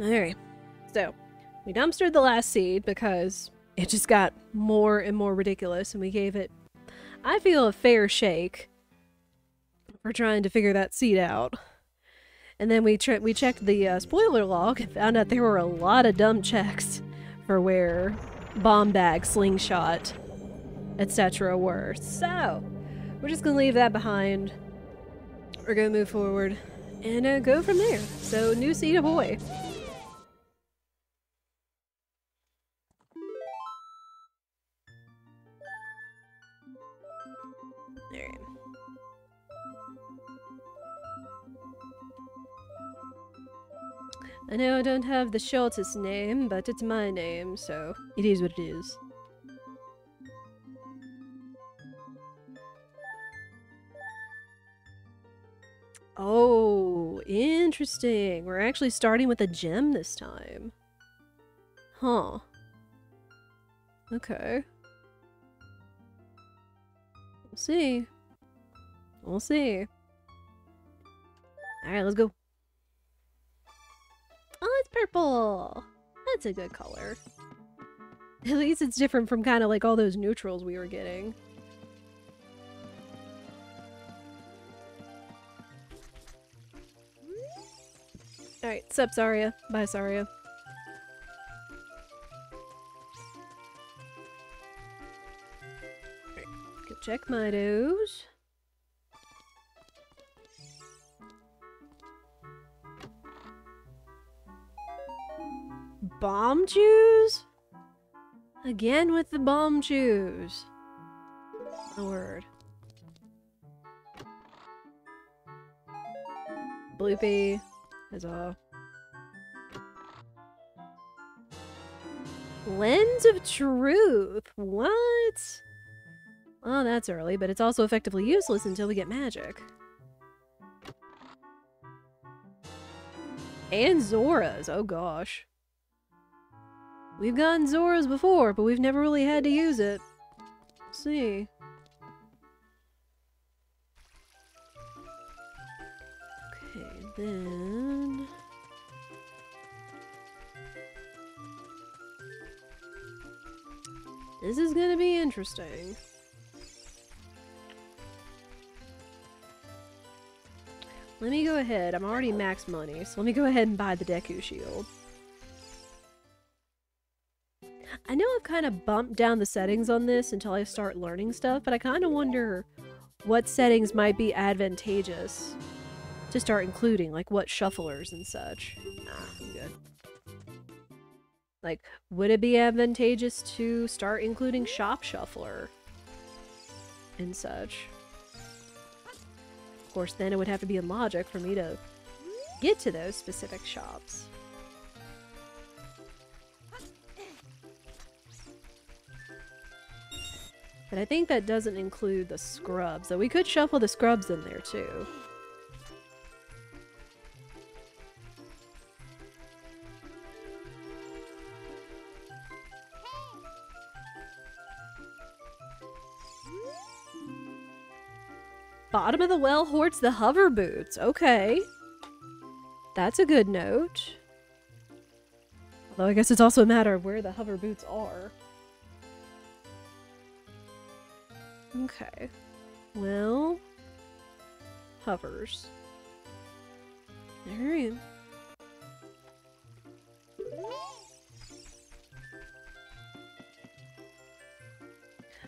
Alright. So, we dumpstered the last seed because it just got more and more ridiculous, and we gave it, I feel, a fair shake for trying to figure that seed out. And then we we checked the uh, spoiler log and found out there were a lot of dumb checks for where bomb bag, slingshot, etc. were. So, we're just gonna leave that behind. We're gonna move forward and uh, go from there. So, new seed ahoy! I know I don't have the shortest name, but it's my name, so it is what it is. Oh, interesting. We're actually starting with a gem this time. Huh. Okay. We'll see. We'll see. Alright, let's go. Oh, it's purple! That's a good color. At least it's different from kind of like all those neutrals we were getting. Alright, sup Saria. Bye Saria. Alright, go check. Bombchus? Again with the Bombchus. A word. Bloopy. Huzzah. Lens of Truth? What? Oh, that's early, but it's also effectively useless until we get magic. And Zora's, oh gosh. We've gotten Zora's before, but we've never really had to use it. Let's see. Okay, then... This is gonna be interesting. Let me go ahead. I'm already max money, so let me go ahead and buy the Deku Shield. I know I've kind of bumped down the settings on this until I start learning stuff, but I kind of wonder what settings might be advantageous to start including, like what shufflers and such. Nah, I'm good. Like, would it be advantageous to start including shop shuffler and such? Of course, then it would have to be in logic for me to get to those specific shops. But I think that doesn't include the scrubs, though we could shuffle the scrubs in there too. Bottom of the well hoards the hover boots. Okay. That's a good note. Although I guess it's also a matter of where the hover boots are. Okay. Well, hovers. Alright.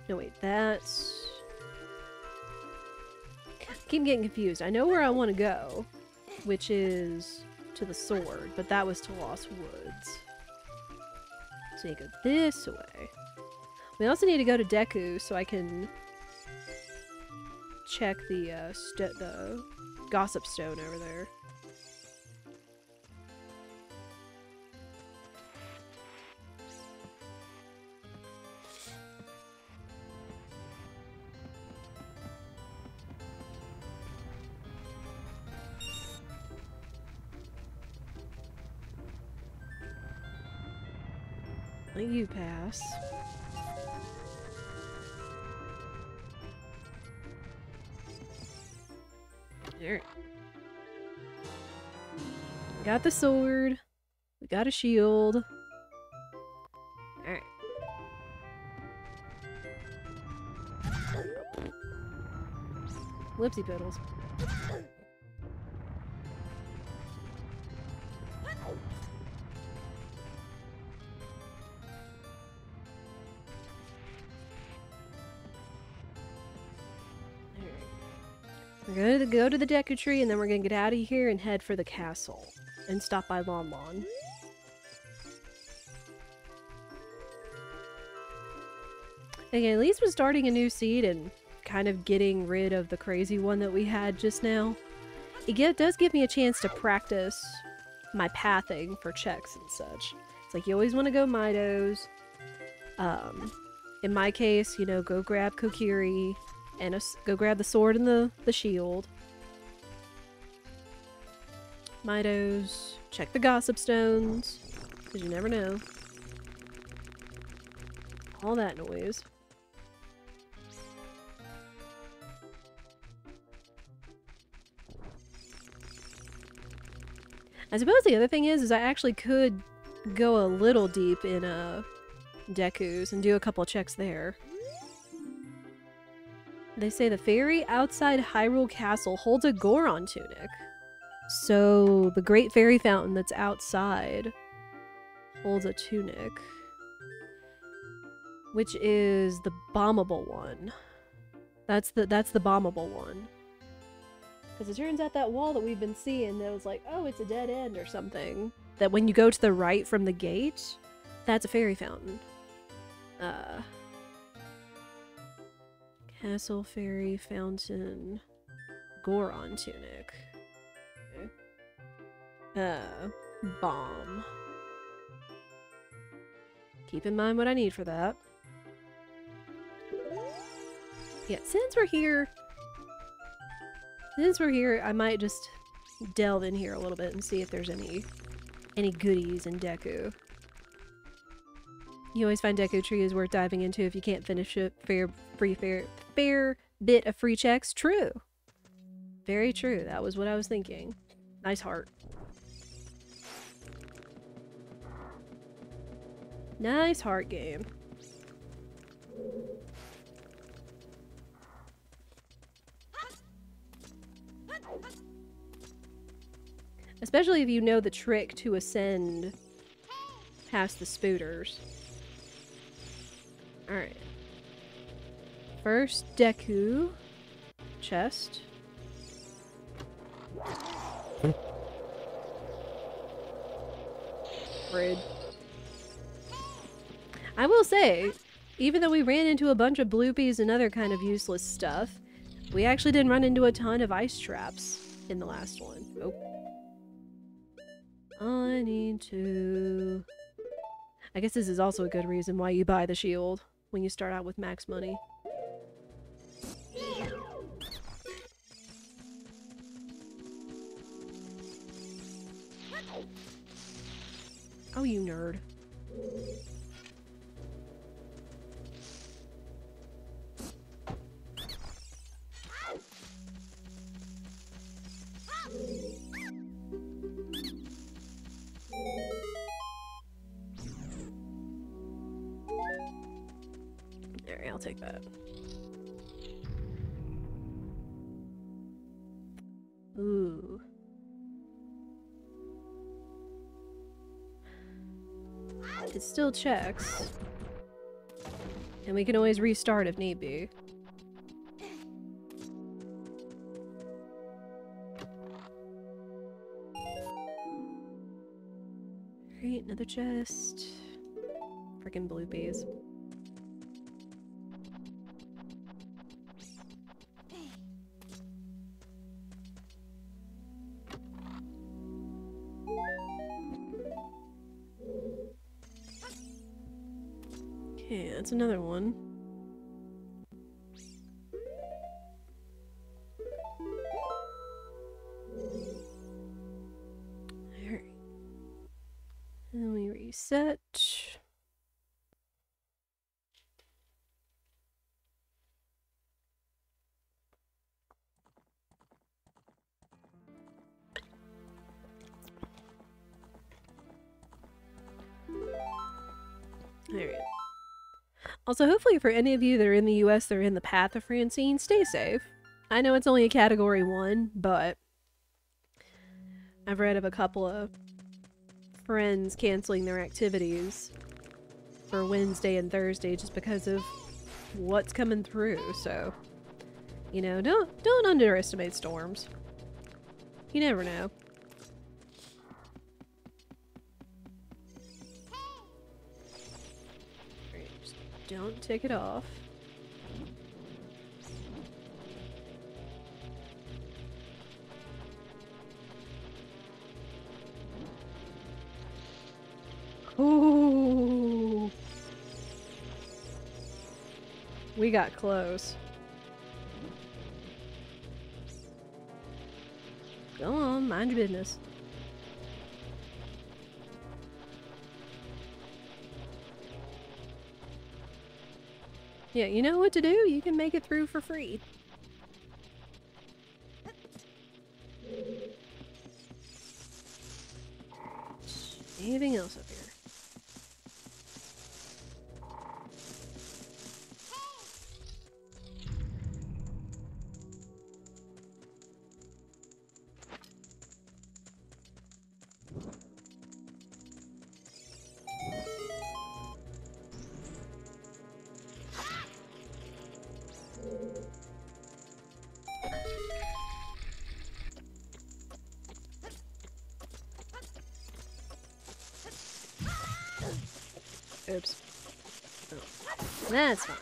No, wait, that's... I keep getting confused. I know where I want to go, which is to the sword, but that was to Lost Woods. So you go this way. We also need to go to Deku so I can check the uh, the gossip stone over there. You pass. Got the sword. We got a shield. Alright. Lipsy piddles. Go to the Deku Tree and then we're gonna get out of here and head for the castle. And stop by Lon Lon. Again, at least we're starting a new seed and kind of getting rid of the crazy one that we had just now. It does give me a chance to practice my pathing for checks and such. It's like you always want to go Midos. Um, in my case, you know, go grab Kokiri and a, go grab the sword and the, the shield. Midos, check the gossip stones, because you never know. All that noise. I suppose the other thing is, is I actually could go a little deep in uh, Deku's and do a couple checks there. They say the fairy outside Hyrule Castle holds a Goron tunic. So the Great Fairy Fountain that's outside holds a tunic. Which is the bombable one. That's the that's the bombable one. Because it turns out that wall that we've been seeing that was like, oh, it's a dead end or something. That when you go to the right from the gate, that's a fairy fountain. Uh, Castle Fairy Fountain Goron Tunic. Bomb. Keep in mind what I need for that. Yeah, since we're here, since we're here, I might just delve in here a little bit and see if there's any any goodies in Deku. You always find Deku Tree is worth diving into if you can't finish a fair, free, fair, fair bit of free checks. True. Very true. That was what I was thinking. Nice heart. Nice heart game. Especially if you know the trick to ascend past the spooters. Alright. First, Deku. Chest. Rude. I will say, even though we ran into a bunch of bloopies and other kind of useless stuff, we actually didn't run into a ton of ice traps in the last one. Oh. I need to... I guess this is also a good reason why you buy the shield when you start out with max money. Oh, you nerd. I'll take that. Ooh. It still checks. And we can always restart if need be. Alright, another chest. Freaking bloopies. Okay, that's another one. Also, hopefully for any of you that are in the US that are in the path of Francine, stay safe. I know it's only a category 1, but I've read of a couple of friends canceling their activities for Wednesday and Thursday just because of what's coming through, so you know, don't don't underestimate storms. You never know. Don't take it off. Ooh. We got close. Go on, mind your business. Yeah, you know what to do. You can make it through for free. Anything else up here? That's fine.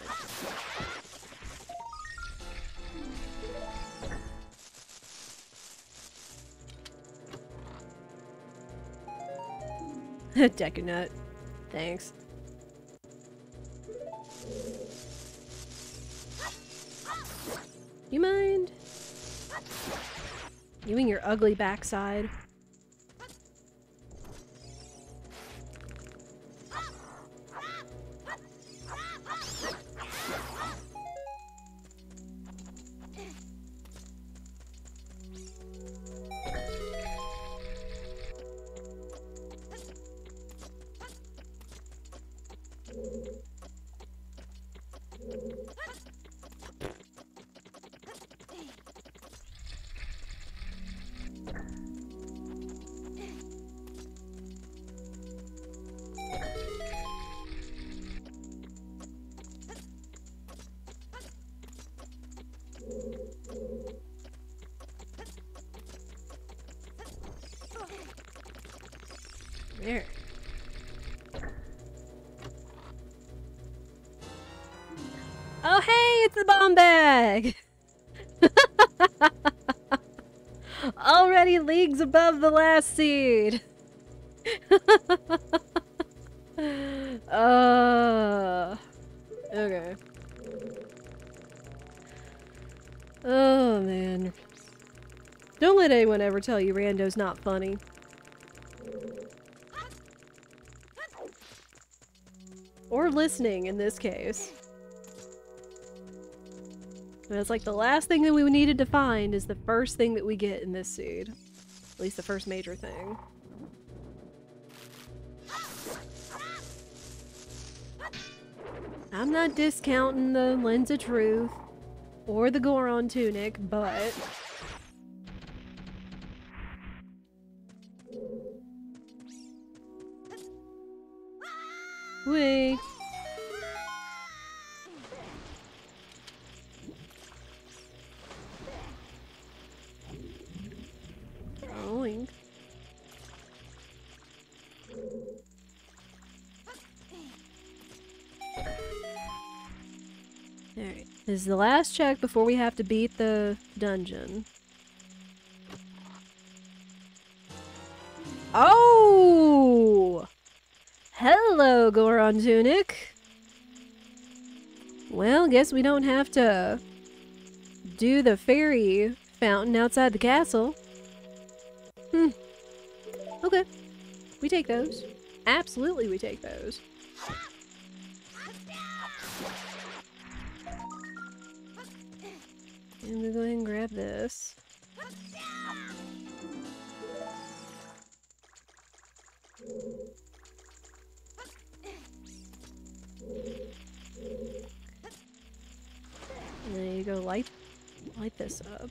Nut. Thanks. You mind? You and your ugly backside. Above the last seed. uh, okay. Oh man. Don't let anyone ever tell you Rando's not funny. Or listening in this case. And it's like the last thing that we needed to find is the first thing that we get in this seed. At least the first major thing. I'm not discounting the Lens of Truth or the Goron tunic, but we is the last check before we have to beat the dungeon. Oh! Hello, Goron Tunic. Well, guess we don't have to do the fairy fountain outside the castle. Hmm. Okay. We take those. Absolutely we take those. ahead and grab this. And there you go, light, light this up.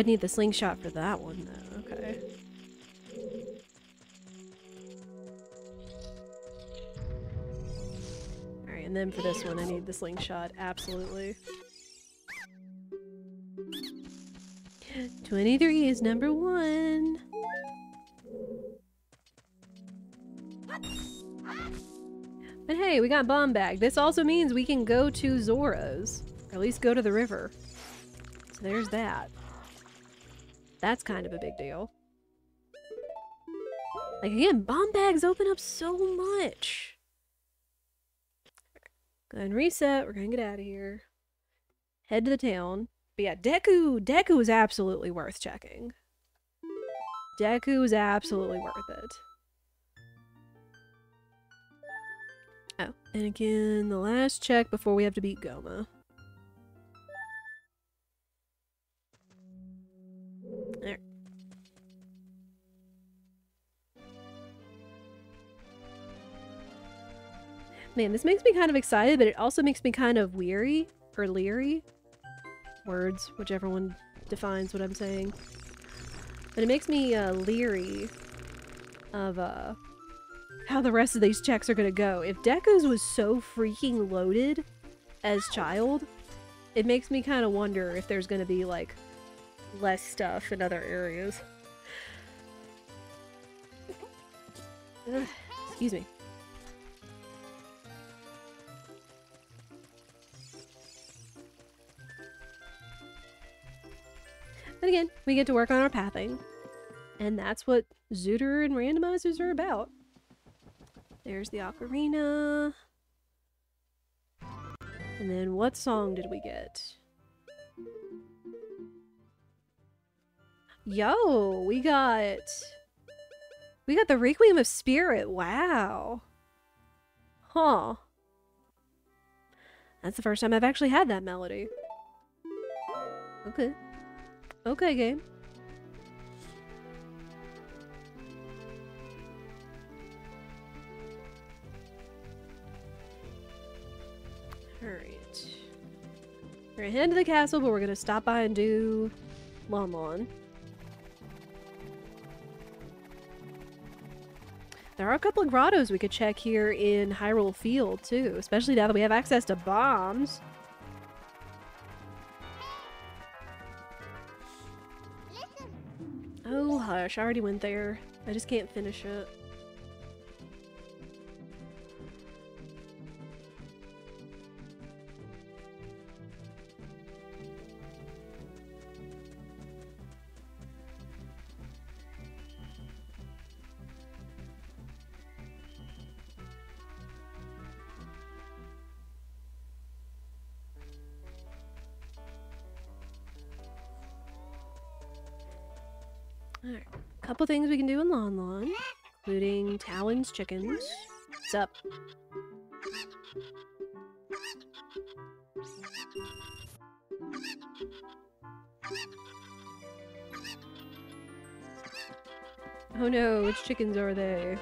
I'd need the slingshot for that one, though. Okay. Alright, and then for this one, I need the slingshot. Absolutely. 23 is number one. But hey, we got bomb bag. This also means we can go to Zora's. Or at least go to the river. So there's that. That's kind of a big deal. Like again, bomb bags open up so much. Go ahead and reset. We're gonna get out of here. Head to the town. But yeah, Deku, Deku is absolutely worth checking. Deku is absolutely worth it. Oh, and again, the last check before we have to beat Gohma. Man, this makes me kind of excited, but it also makes me kind of weary or leery. Words, whichever one defines what I'm saying. But it makes me uh, leery of uh, how the rest of these checks are gonna go. If Deku's was so freaking loaded as child, it makes me kind of wonder if there's gonna be like less stuff in other areas. Ugh, excuse me. But again, we get to work on our pathing. And that's what ZOOTR and randomizers are about. There's the ocarina. And then what song did we get? Yo, we got... We got the Requiem of Spirit. Wow. Huh. That's the first time I've actually had that melody. Okay. Okay, game. Alright. We're gonna head to the castle, but we're gonna stop by and do Lon. There are a couple of grottos we could check here in Hyrule Field, too. Especially now that we have access to bombs. Hush. I already went there. I just can't finish it. Alright. Couple things we can do in Lon Lon, including Talon's chickens. What's up? Oh no, which chickens are they?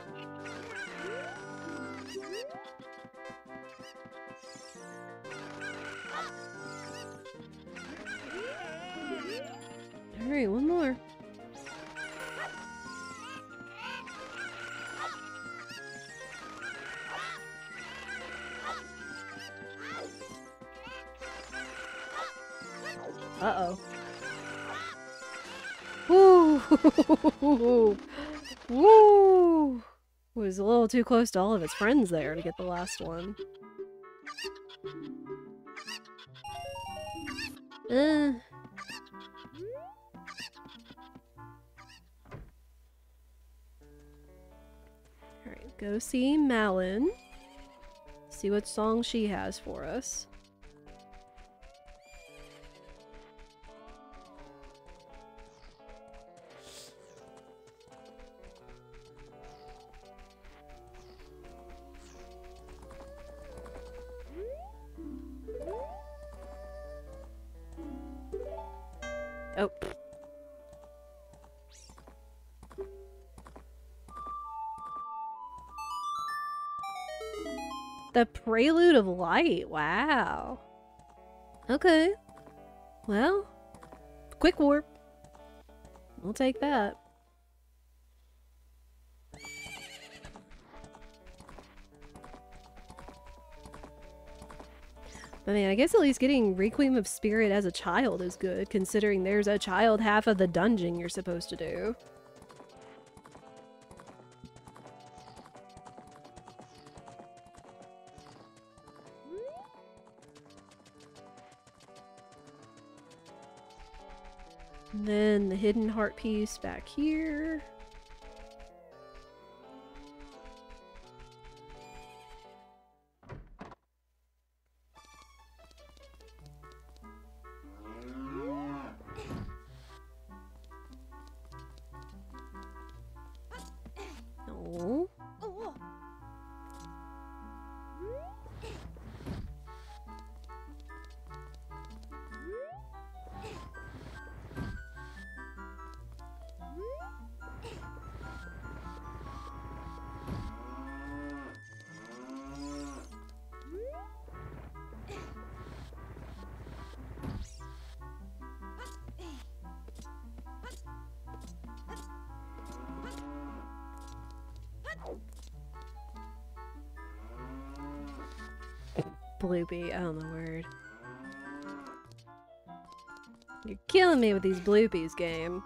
Little too close to all of his friends there to get the last one. Uh. Alright, go see Malon. see what song she has for us. Prelude of Light. Wow. Okay. Well, quick warp. We'll take that. I mean, I guess at least getting Requiem of Spirit as a child is good, considering there's a child half of the dungeon you're supposed to do. Hidden heart piece back here. Bloopy, oh my word. You're killing me with these bloopies, game.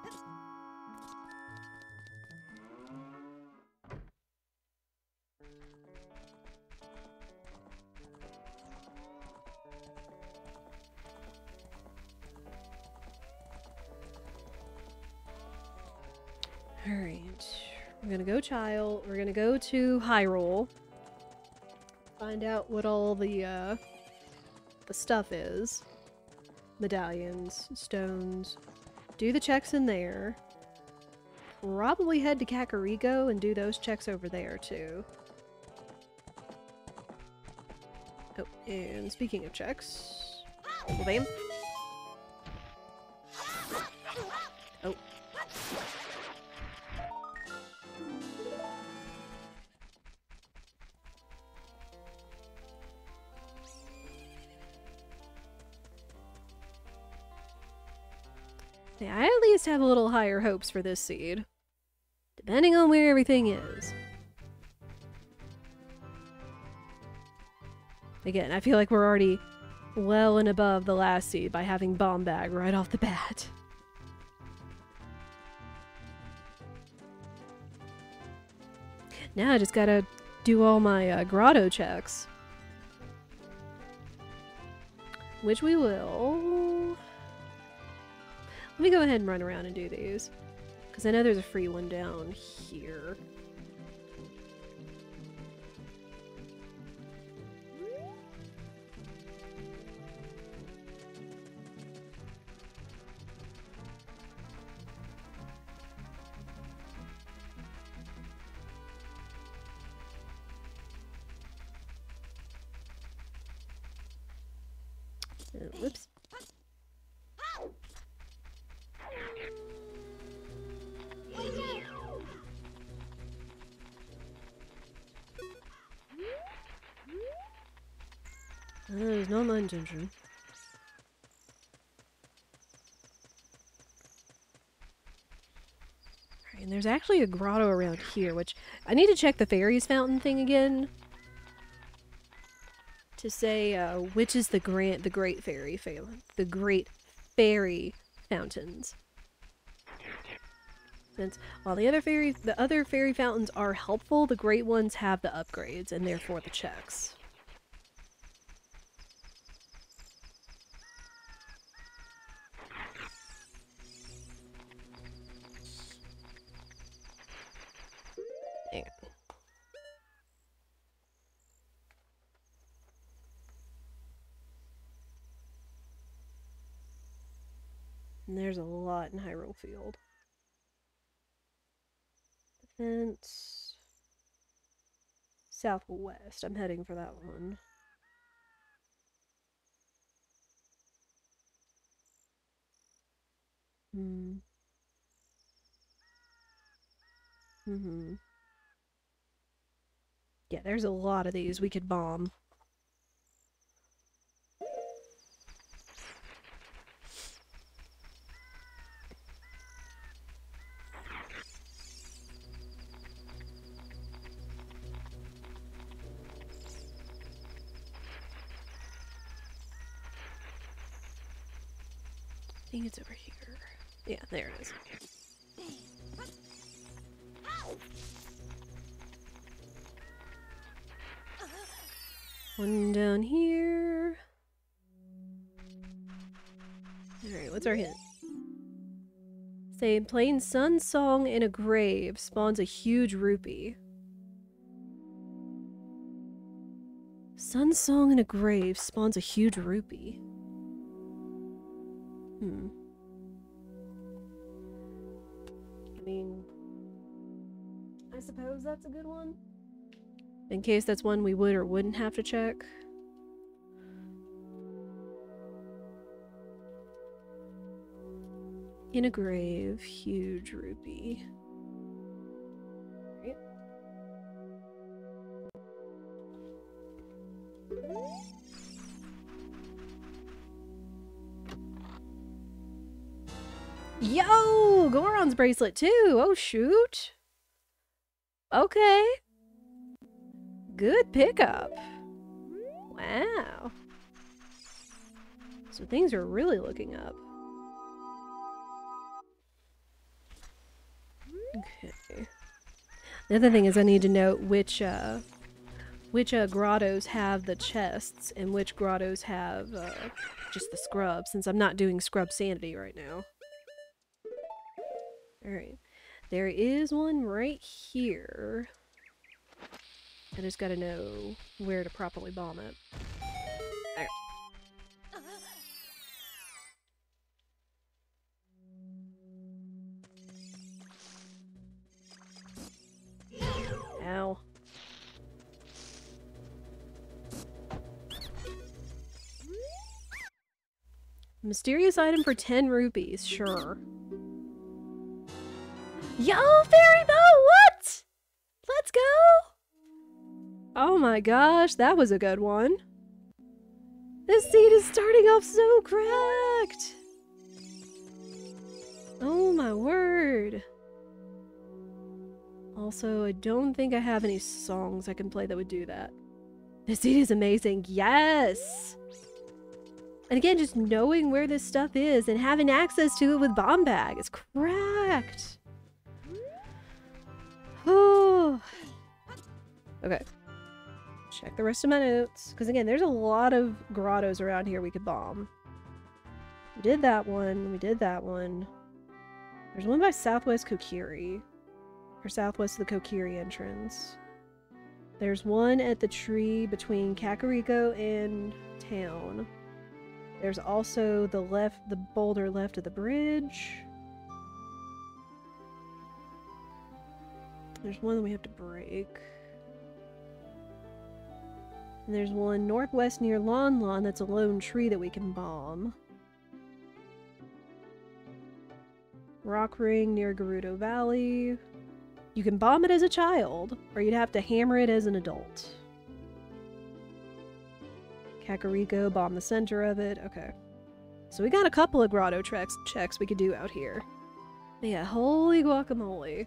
Alright. We're gonna go child. We're gonna go to Hyrule. Find out what all the, uh, the stuff is. Medallions, stones. Do the checks in there. Probably head to Kakariko and do those checks over there, too. Oh, and speaking of checks... Bam. Have a little higher hopes for this seed. Depending on where everything is. Again, I feel like we're already well and above the last seed by having Bomb Bag right off the bat. Now I just gotta do all my uh, grotto checks. Which we will. Let me go ahead and run around and do these. Because I know there's a free one down here. That is not my intention. And there's actually a grotto around here, which I need to check the fairies fountain thing again to say uh, which is the grant the great fairy fa- the great fairy fountains. Since while the other fairy the other fairy fountains are helpful, the great ones have the upgrades and therefore the checks. And there's a lot in Hyrule Field. Defense. Southwest. I'm heading for that one. Hmm. Mm-hmm. Yeah, there's a lot of these we could bomb. Think it's over here. Yeah, there it is. One down here. Alright, what's our hint? Say, playing Sun Song in a grave spawns a huge rupee. Sun Song in a grave spawns a huge rupee. Hmm. I mean, I suppose that's a good one. In case that's one we would or wouldn't have to check. In a grave, huge rupee. Yo! Goron's bracelet too! Oh shoot! Okay. Good pickup. Wow. So things are really looking up. Okay. The other thing is I need to note which uh which uh, grottos have the chests and which grottos have uh, just the scrub since I'm not doing scrub sanity right now. Alright. There is one right here. I just gotta know where to properly bomb it. Ow. Mysterious item for 10 rupees, sure. Yo, Fairy Bow, what? Let's go! Oh my gosh, that was a good one. This seed is starting off so cracked! Oh my word. Also, I don't think I have any songs I can play that would do that. This seed is amazing, yes! And again, just knowing where this stuff is and having access to it with Bomb Bag is cracked. Okay. Check the rest of my notes. Because again, there's a lot of grottos around here we could bomb. We did that one. We did that one. There's one by Southwest Kokiri. Or southwest of the Kokiri entrance. There's one at the tree between Kakariko and town. There's also the left, the boulder left of the bridge. There's one that we have to break. And there's one northwest near Lon Lon that's a lone tree that we can bomb. Rock Ring near Gerudo Valley. You can bomb it as a child, or you'd have to hammer it as an adult. Kakariko, bomb the center of it. Okay. So we got a couple of grotto treks checks we could do out here. But yeah, holy guacamole.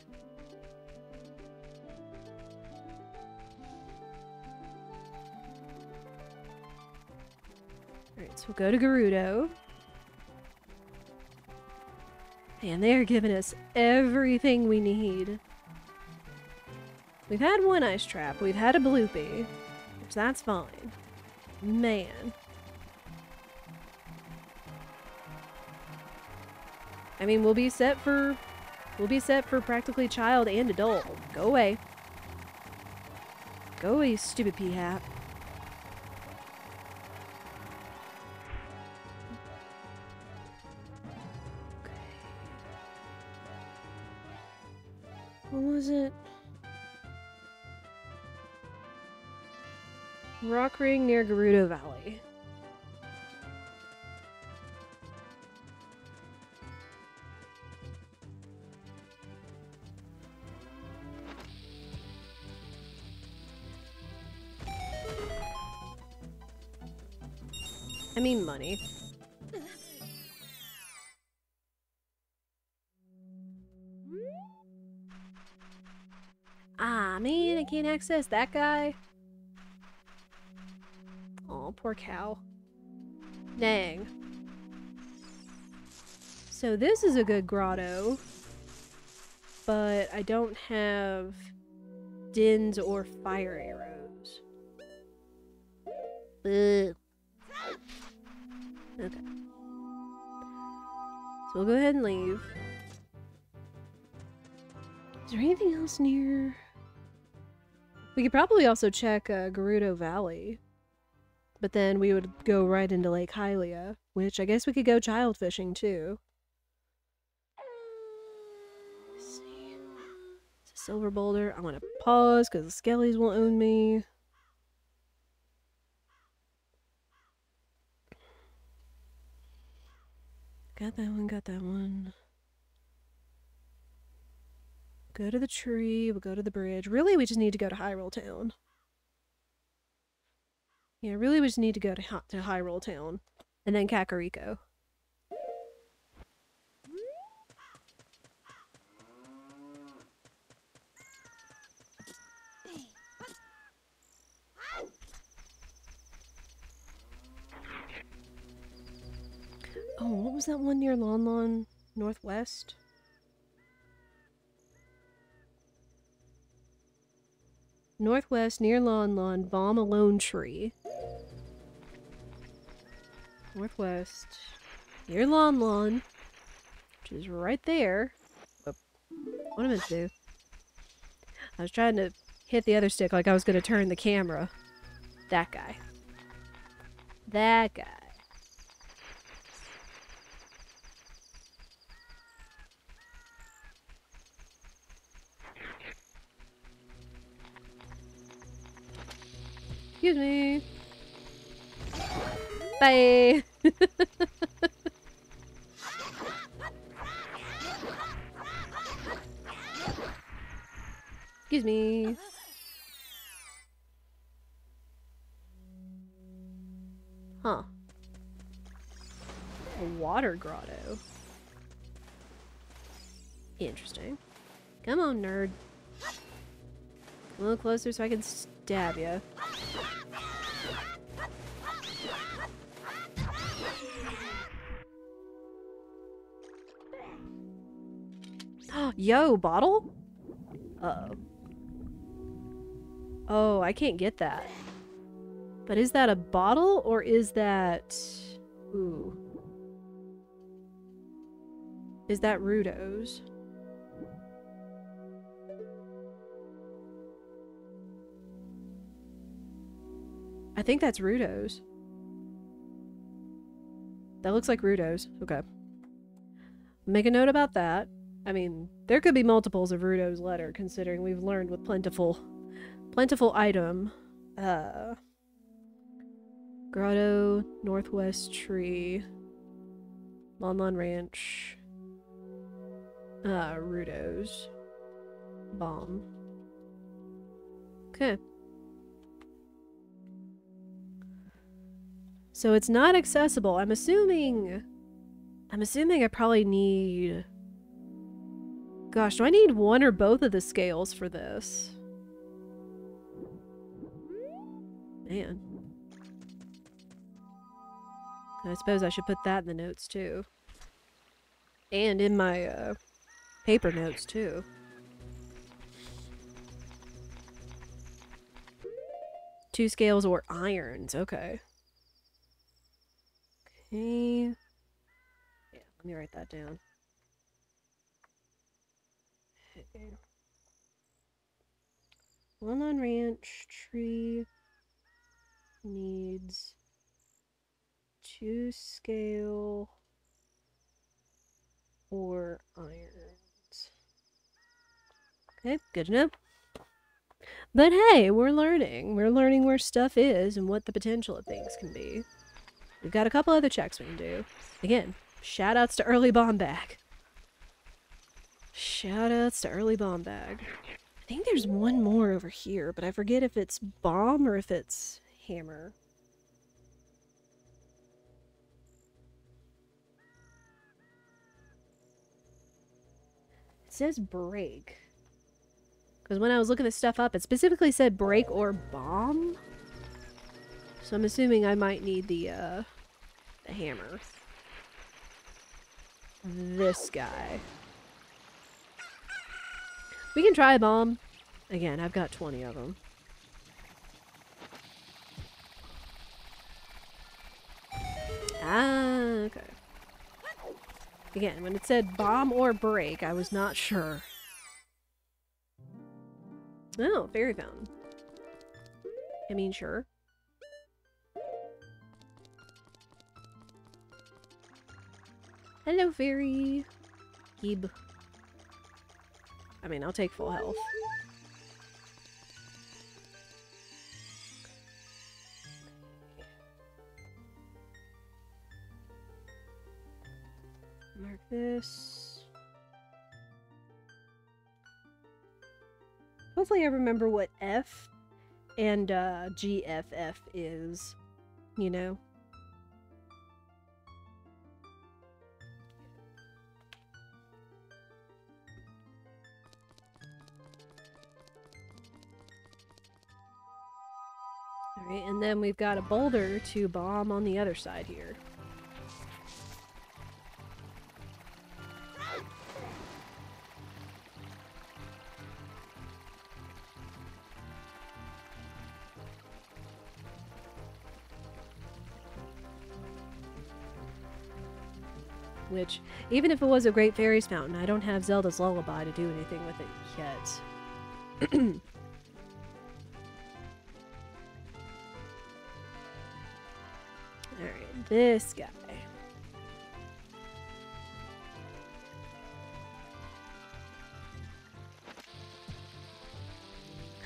Alright, so we'll go to Gerudo. And they're giving us everything we need. We've had one ice trap, we've had a bloopy, which that's fine. Man. I mean, we'll be set for... We'll be set for practically child and adult. Go away. Go away, stupid pea What was it? Rock ring near Gerudo Valley. I mean money. Ah, man, I can't access that guy. Oh, poor cow. Dang. So this is a good grotto, but I don't have Din's or fire arrows. Ugh. Okay. So we'll go ahead and leave. Is there anything else near? We could probably also check uh, Gerudo Valley. But then we would go right into Lake Hylia, which I guess we could go child fishing too. It's a silver boulder. I'm gonna pause because the Skellies won't own me. Got that one, got that one. Go to the tree, we'll go to the bridge. Really, we just need to go to Hyrule Town. Yeah, really we just need to go to, Hy to Hyrule Town. And then Kakariko. Oh, what was that one near Lon Lon Northwest? Northwest near Lon Lon, Bomb Alone Tree. Northwest near Lon Lon, which is right there. What am I meant to do? I was trying to hit the other stick like I was going to turn the camera. That guy. That guy. Excuse me. Bye. Excuse me. Huh. A water grotto. Interesting. Come on, nerd. A little closer so I can stab you. Yo, bottle? Uh oh Oh, I can't get that. But is that a bottle or is that... Ooh. Is that Ruto's? I think that's Ruto's. That looks like Ruto's. Okay. Make a note about that. I mean, there could be multiples of Ruto's letter, considering we've learned with plentiful, plentiful item. Uh, Grotto, Northwest Tree, Lon Lon Ranch, uh, Ruto's, Bomb. Okay. So it's not accessible. I'm assuming... I'm assuming I probably need... Gosh, do I need one or both of the scales for this? Man. I suppose I should put that in the notes too. And in my uh, paper notes too. Two scales or irons, okay. Okay. Yeah, let me write that down. Lon Lon Ranch tree needs two scale or irons. Okay, good to know. But hey, we're learning. We're learning where stuff is and what the potential of things can be. We've got a couple other checks we can do. Again, shout outs to early bomb bag. Shout outs to early bomb bag. I think there's one more over here, but I forget if it's bomb or if it's hammer. It says break. Because when I was looking this stuff up, it specifically said break or bomb. So I'm assuming I might need the, uh, the hammer. This guy. We can try a bomb. Again, I've got 20 of them. Ah, okay. Again, when it said bomb or break, I was not sure. Oh, fairy fountain. I mean, sure. Hello, fairy. Gib. I mean, I'll take full health. Mark this. Hopefully I remember what F and uh, GFF is, you know? Alright, and then we've got a boulder to bomb on the other side here. Which, even if it was a Great Fairies Fountain, I don't have Zelda's Lullaby to do anything with it yet. this guy.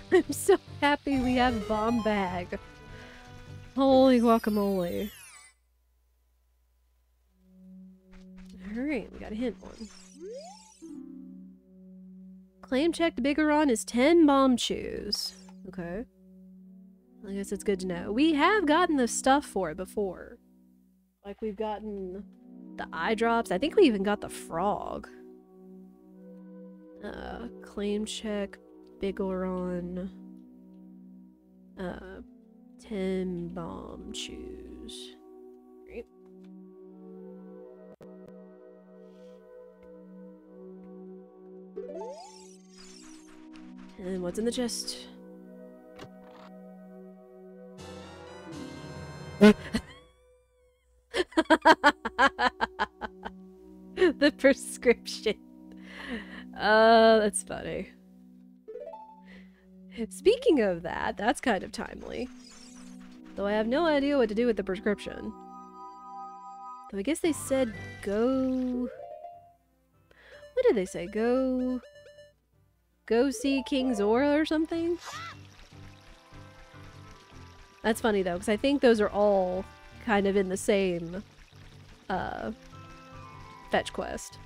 I'm so happy we have bomb bag. Holy guacamole. Alright, we got a hint one. Claim check to Biggoron is 10 Bombchus. Okay. I guess it's good to know. We have gotten the stuff for it before. Like we've gotten the eye drops. I think we even got the frog. Uh, claim check, Biggoron. Uh, 10 Bombchus. Great. And what's in the chest? prescription. Uh, that's funny. Speaking of that, that's kind of timely. Though I have no idea what to do with the prescription. Though I guess they said go... What did they say? Go... Go see King Zora or something? That's funny though, because I think those are all kind of in the same uh, fetch quest.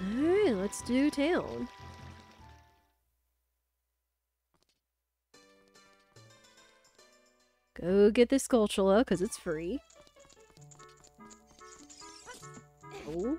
Alright, let's do town. Go get this Skulltula, because it's free. Oh.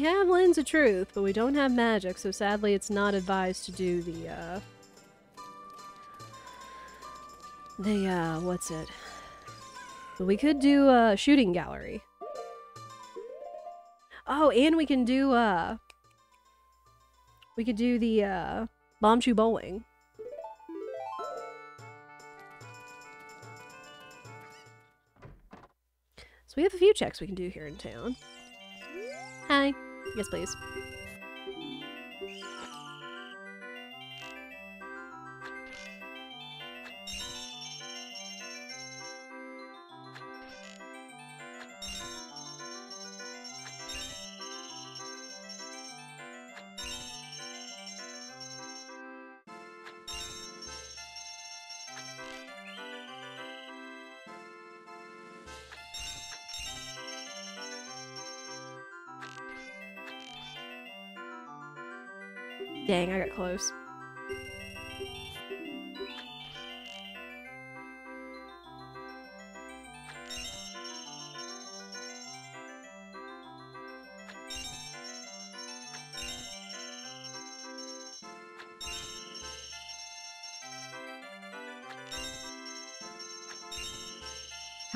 We have Lens of Truth, but we don't have magic, so sadly it's not advised to do the, uh... The, uh, what's it? But we could do a shooting gallery. Oh, and we can do, uh... We could do the uh, Bombchu Bowling. So we have a few checks we can do here in town. Hi. Yes, please.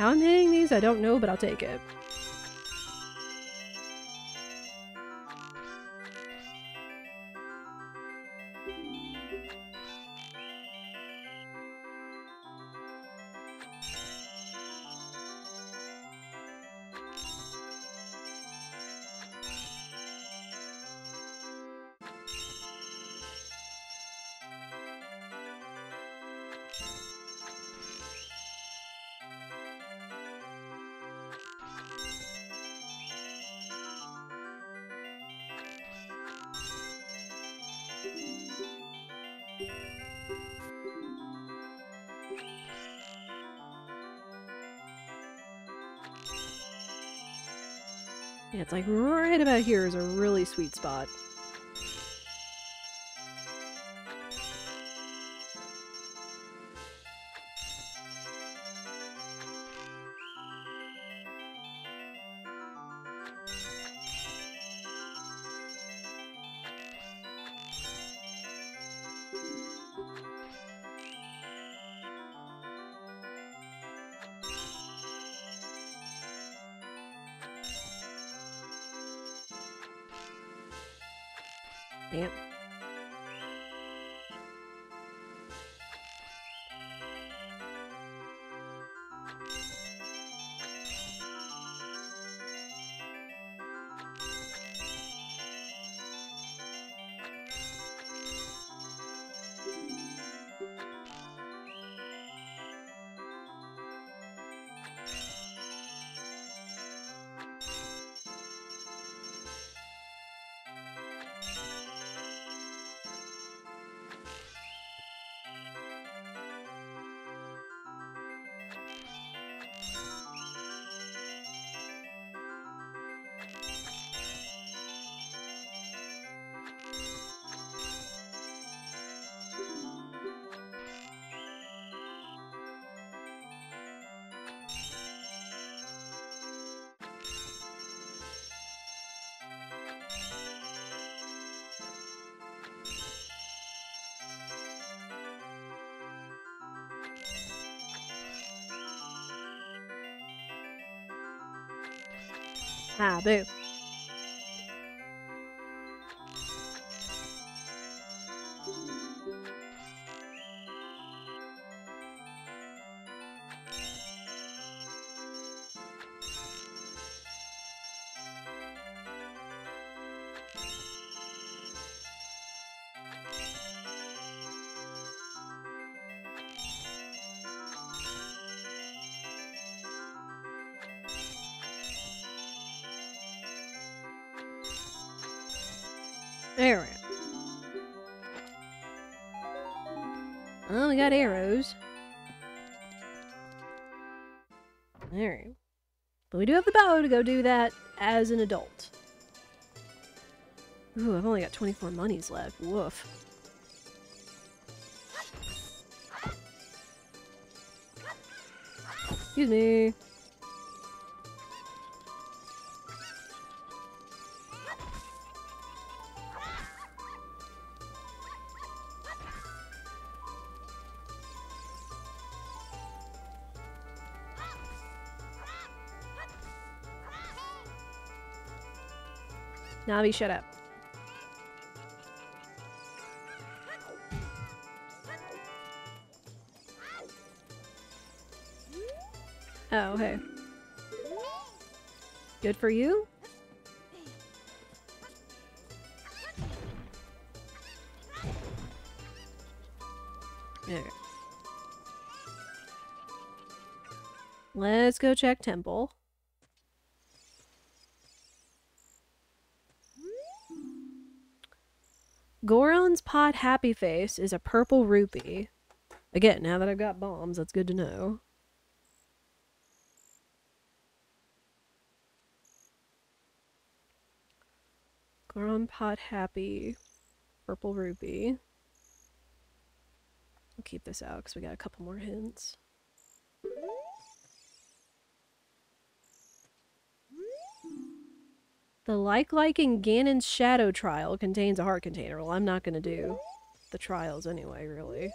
How I'm hitting these, I don't know, but I'll take it. Yeah, it's like right about here is a really sweet spot. Ah, boo. Go. Got arrows. There. But we do have the bow to go do that as an adult. Ooh, I've only got 24 monies left. Woof. Excuse me. Navi, shut up. Oh, hey. Good for you? Okay. Let's go check temple. Pot happy face is a purple rupee. Again, now that I've got bombs, that's good to know. Goron pot happy, purple rupee. I'll keep this out because we got a couple more hints. The like liking Ganon's shadow trial contains a heart container. Well, I'm not to do the trials anyway, really.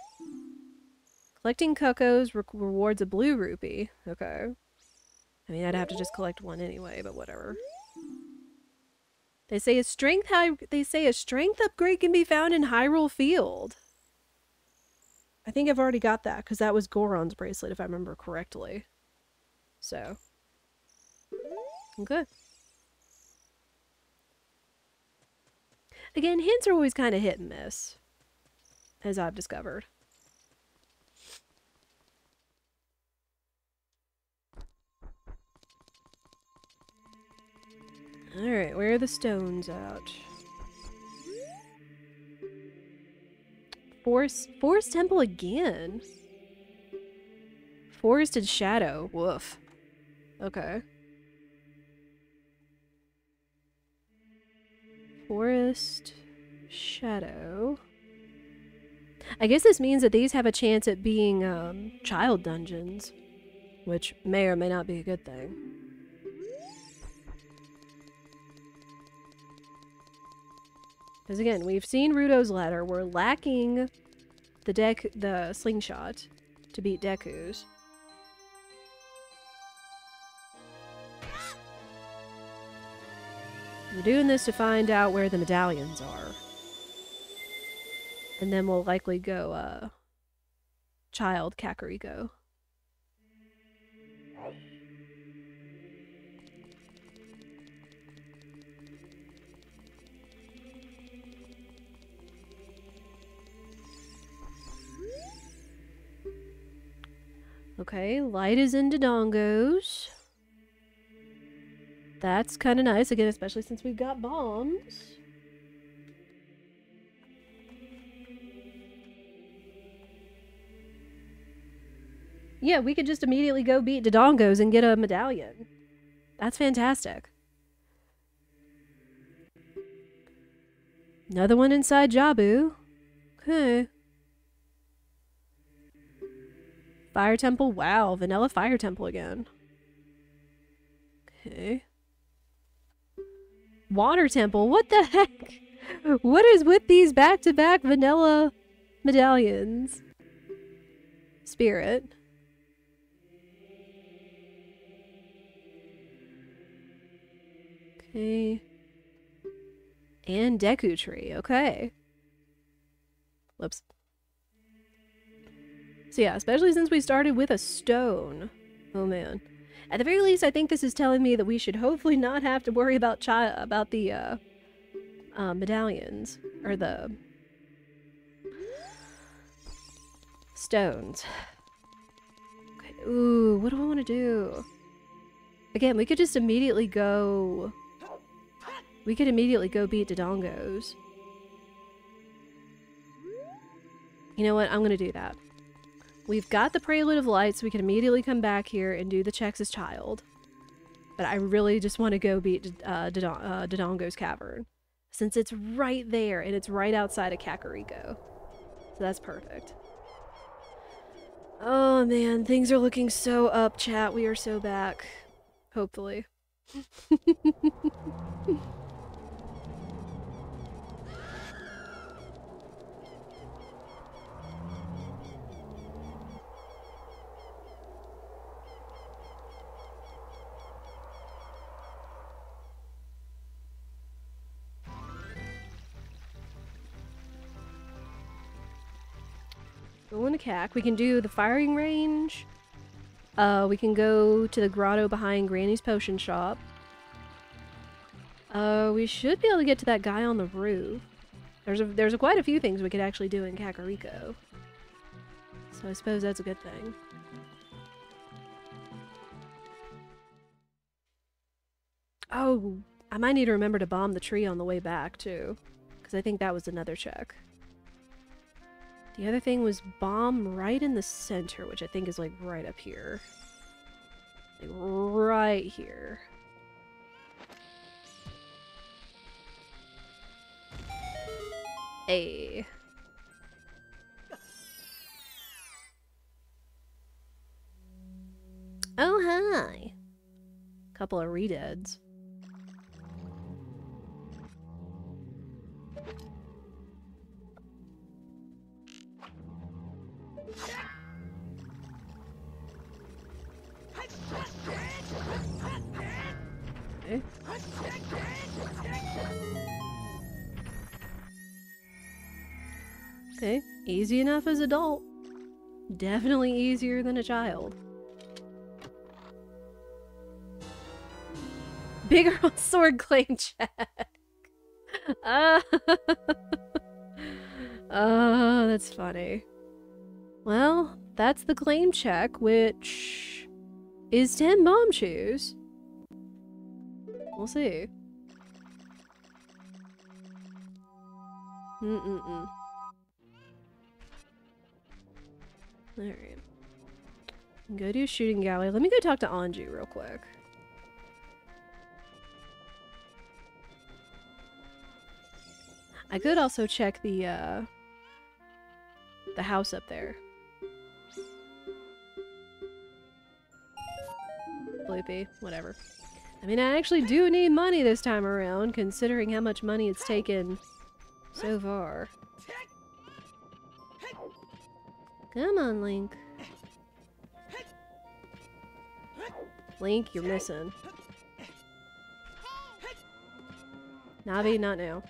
Collecting Cuccos re rewards a blue rupee. Okay. I mean, I'd have to just collect one anyway, but whatever. They say a strength high they say a strength upgrade can be found in Hyrule Field. I think I've already got that because that was Goron's bracelet if I remember correctly. So, okay. Again, hints are always kind of hit and miss, as I've discovered. Alright, where are the stones at? Forest, Forest Temple again? Forested Shadow. Woof. Okay. Forest Shadow. I guess this means that these have a chance at being um, child dungeons, which may or may not be a good thing. Because again, we've seen Ruto's letter. We're lacking the deck, the slingshot to beat Deku's. We're doing this to find out where the medallions are. And then we'll likely go, uh, child Kakariko. Okay, light is in Dodongos. That's kind of nice, again, especially since we've got bombs. Yeah, we could just immediately go beat Dodongos and get a medallion. That's fantastic. Another one inside Jabu. Okay. Fire Temple. Wow, Vanilla Fire Temple again. Okay. Water Temple. What the heck? What is with these back-to-back -back vanilla medallions? Spirit. Okay. And Deku Tree. Okay. Whoops. So yeah, especially since we started with a stone. Oh man. At the very least, I think this is telling me that we should hopefully not have to worry about chi about the uh, uh, medallions or the stones. Okay. Ooh, what do I want to do? Again, we could just immediately go. We could immediately go beat Dodongos. You know what? I'm gonna do that. We've got the Prelude of Light, so we can immediately come back here and do the Chex's Child. But I really just want to go beat uh, Dodon uh, Dodongo's Cavern. Since it's right there, and it's right outside of Kakariko. So that's perfect. Oh man, things are looking so up, chat. We are so back. Hopefully. Go into CAC. We can do the firing range. Uh, we can go to the grotto behind Granny's potion shop. Uh, we should be able to get to that guy on the roof. There's a, there's a quite a few things we could actually do in Kakariko. So I suppose that's a good thing. Oh, I might need to remember to bomb the tree on the way back, too. Because I think that was another check. The other thing was bomb right in the center, which I think is like right up here. Like right here. A. Oh, hi. Couple of redeads. Easy enough as adult. Definitely easier than a child. Bigger on sword claim check. Ah. oh, that's funny. Well, that's the claim check, which is 10 Bombchus. We'll see. Mm-mm-mm. Alright. Go to shooting gallery. Let me go talk to Anju real quick. I could also check the, uh, the house up there. Bloopy, whatever. I mean, I actually do need money this time around, considering how much money it's taken so far. Come on, Link. Link, you're missing. Navi, not now.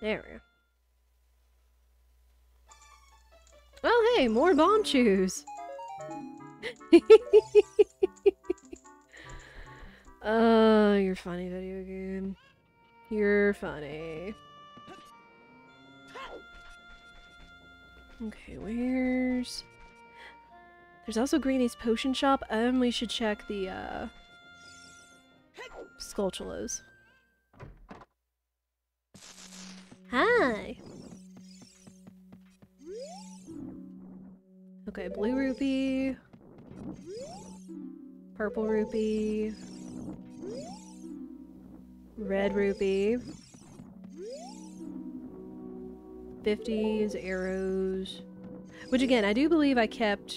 There we go. Oh, hey, more Bombchus. oh, uh, you're funny, video game. You're funny. Okay, where's... There's also Granny's potion shop, and we should check the, uh... Skulltulas. Hi! Okay, blue rupee. Purple rupee. Red rupee. 50s, arrows. Which again, I do believe I kept...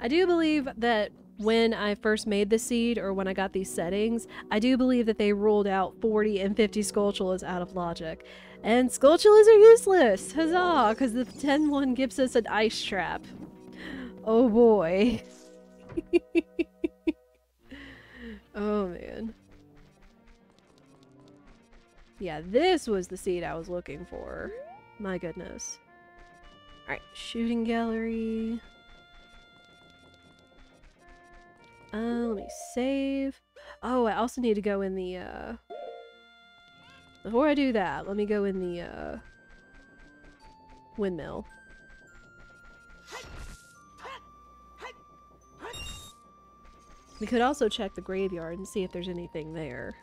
I do believe that when I first made the seed or when I got these settings, I do believe that they ruled out 40 and 50 Skulltulas out of logic. And Skulltulas are useless! Huzzah! Because the 10-1 gives us an ice trap. Oh boy. oh man. Yeah, this was the seed I was looking for. My goodness. Alright, shooting gallery. Uh, let me save. Oh, I also need to go in the, uh... Before I do that, let me go in the, uh... Windmill. We could also check the graveyard and see if there's anything there.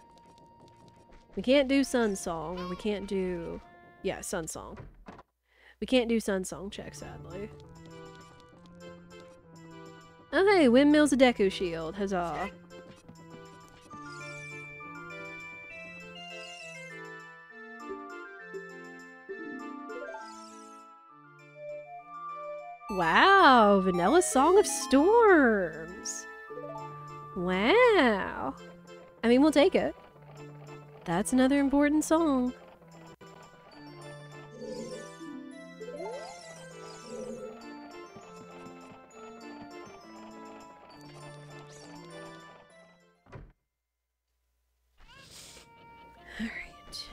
We can't do Sun Song, or we can't do... Yeah, Sun Song. We can't do Sun Song check, sadly. Oh hey, Windmill's a Deku Shield. Huzzah. Wow, Vanilla Song of Storms. Wow. I mean, we'll take it. That's another important song. Alright.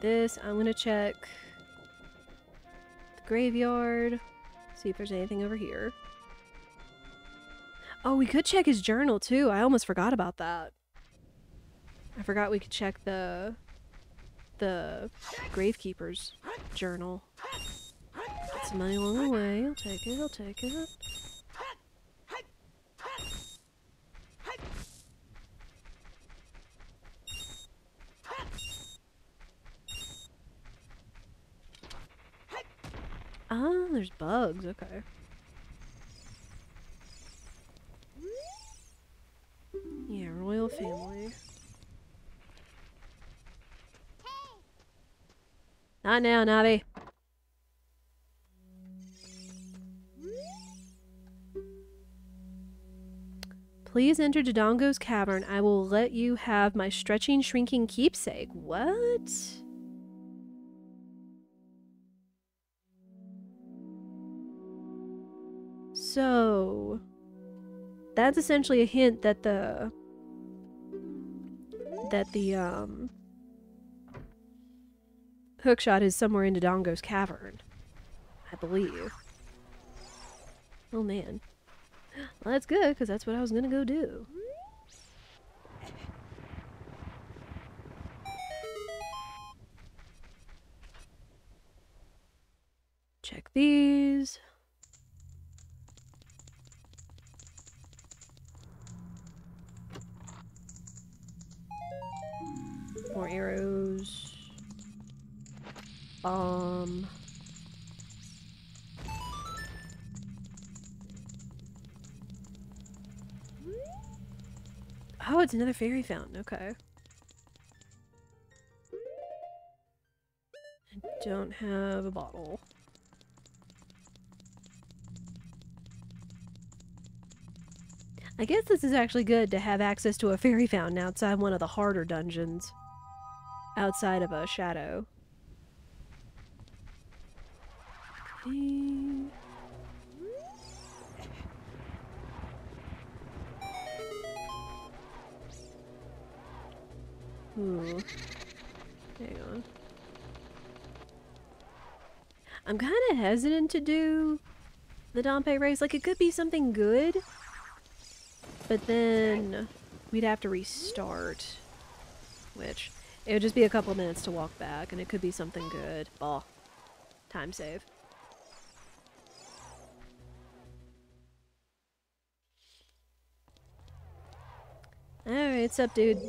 This, I'm gonna check the graveyard. See if there's anything over here. Oh, we could check his journal too. I almost forgot about that. I forgot we could check the the gravekeeper's journal. Got some money along the way. I'll take it. I'll take it. Ah, there's bugs. Okay. Yeah, royal family. Not now, Navi. Please enter Dodongo's cavern. I will let you have my stretching, shrinking keepsake. What? So, that's essentially a hint that the that the um hookshot is somewhere in Dodongo's cavern. I believe. Oh man. Well, that's good, because that's what I was gonna go do. Check these. More arrows. Bomb. Oh, it's another fairy fountain. Okay. I don't have a bottle. I guess this is actually good to have access to a fairy fountain outside one of the harder dungeons. Outside of a shadow. Okay. Ooh. Hang on. I'm kind of hesitant to do the Dampé race. Like, it could be something good, but then we'd have to restart, which it would just be a couple minutes to walk back, and it could be something good. Ball. Time save. Alright, what's up, dude?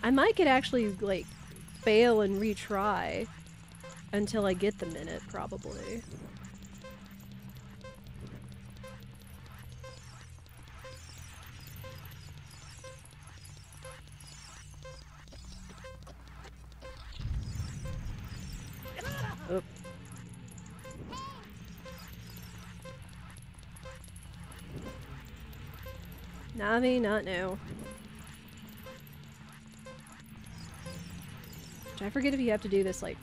I might could actually, like, fail and retry until I get the minute, probably. Oop. Navi, not now. I forget if you have to do this, like,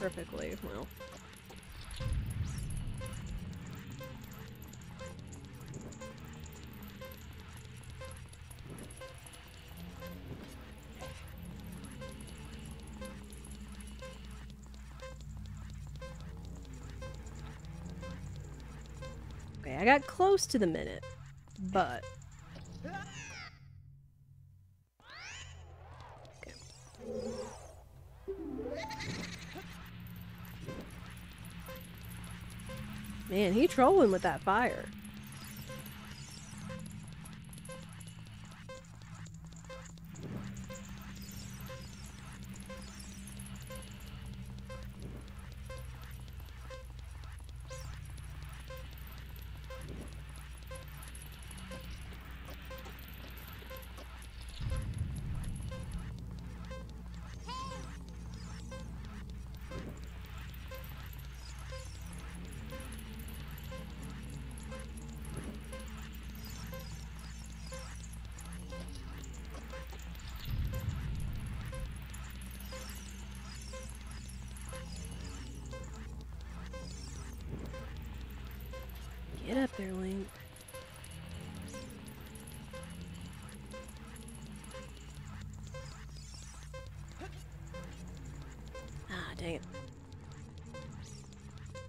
perfectly. Well. Okay, I got close to the minute, but... Man, he trolling with that fire.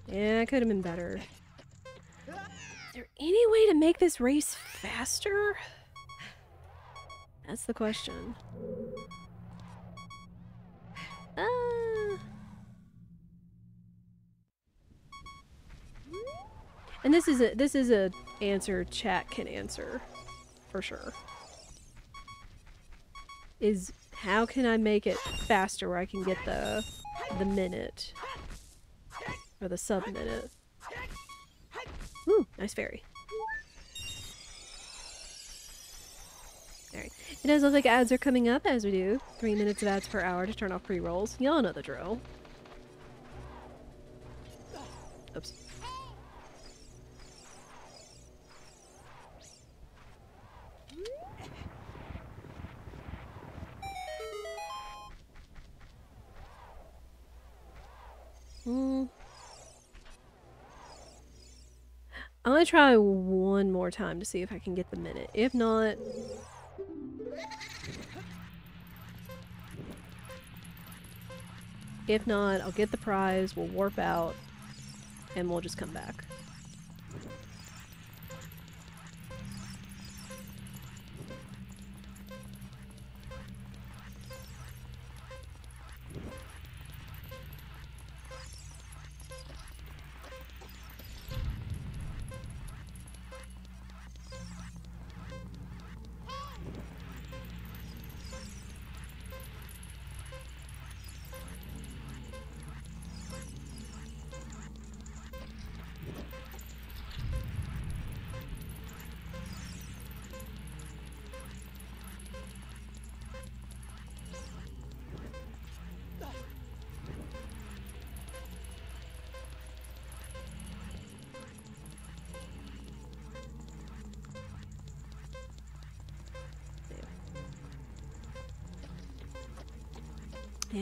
Yeah, it could have been better. Is there any way to make this race faster? That's the question. Uh... And this is a this is a answer chat can answer for sure. Is how can I make it faster where I can get the the minute or the sub minute? Ooh, nice fairy. Alright. It does look like ads are coming up as we do. Three minutes of ads per hour to turn off pre-rolls. Y'all know the drill. Oops. Mm. I'm gonna try one more time to see if I can get the minute. If not... If not, I'll get the prize, we'll warp out, and we'll just come back.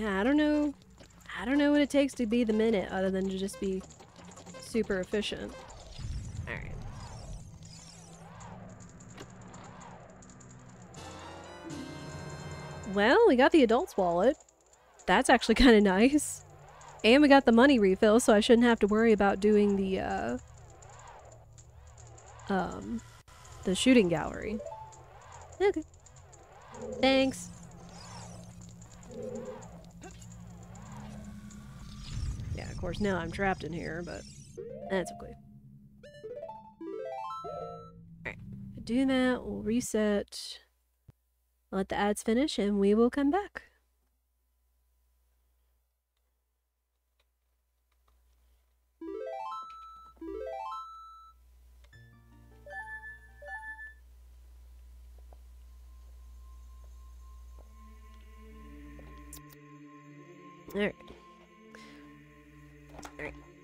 Yeah, I don't know. I don't know what it takes to be the minute other than to just be super efficient. Alright. Well, we got the adult's wallet. That's actually kind of nice. And we got the money refill, so I shouldn't have to worry about doing the, uh... Um... The shooting gallery. Okay. Thanks. Course, now I'm trapped in here, but that's okay. Alright, do that, we'll reset, let the ads finish, and we will come back. Alright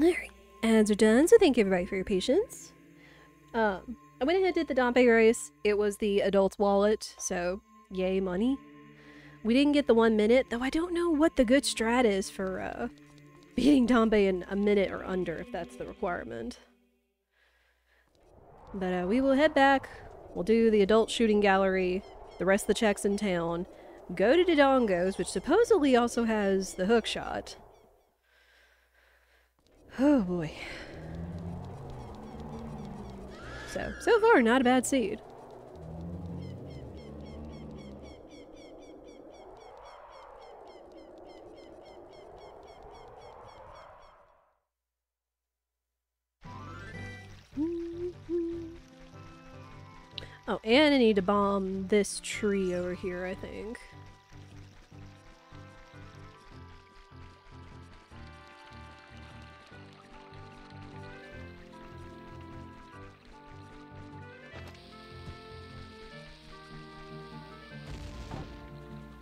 Alright, ads are done, so thank you everybody for your patience. Um, I went ahead and did the Dampé race. It was the adult's wallet, so yay money. We didn't get the one minute, though I don't know what the good strat is for uh, beating Dampé in a minute or under, if that's the requirement. But uh, we will head back. We'll do the adult shooting gallery, the rest of the checks in town, go to Dodongo's, which supposedly also has the hook shot. Oh boy. So, so far, not a bad seed. Oh, and I need to bomb this tree over here, I think.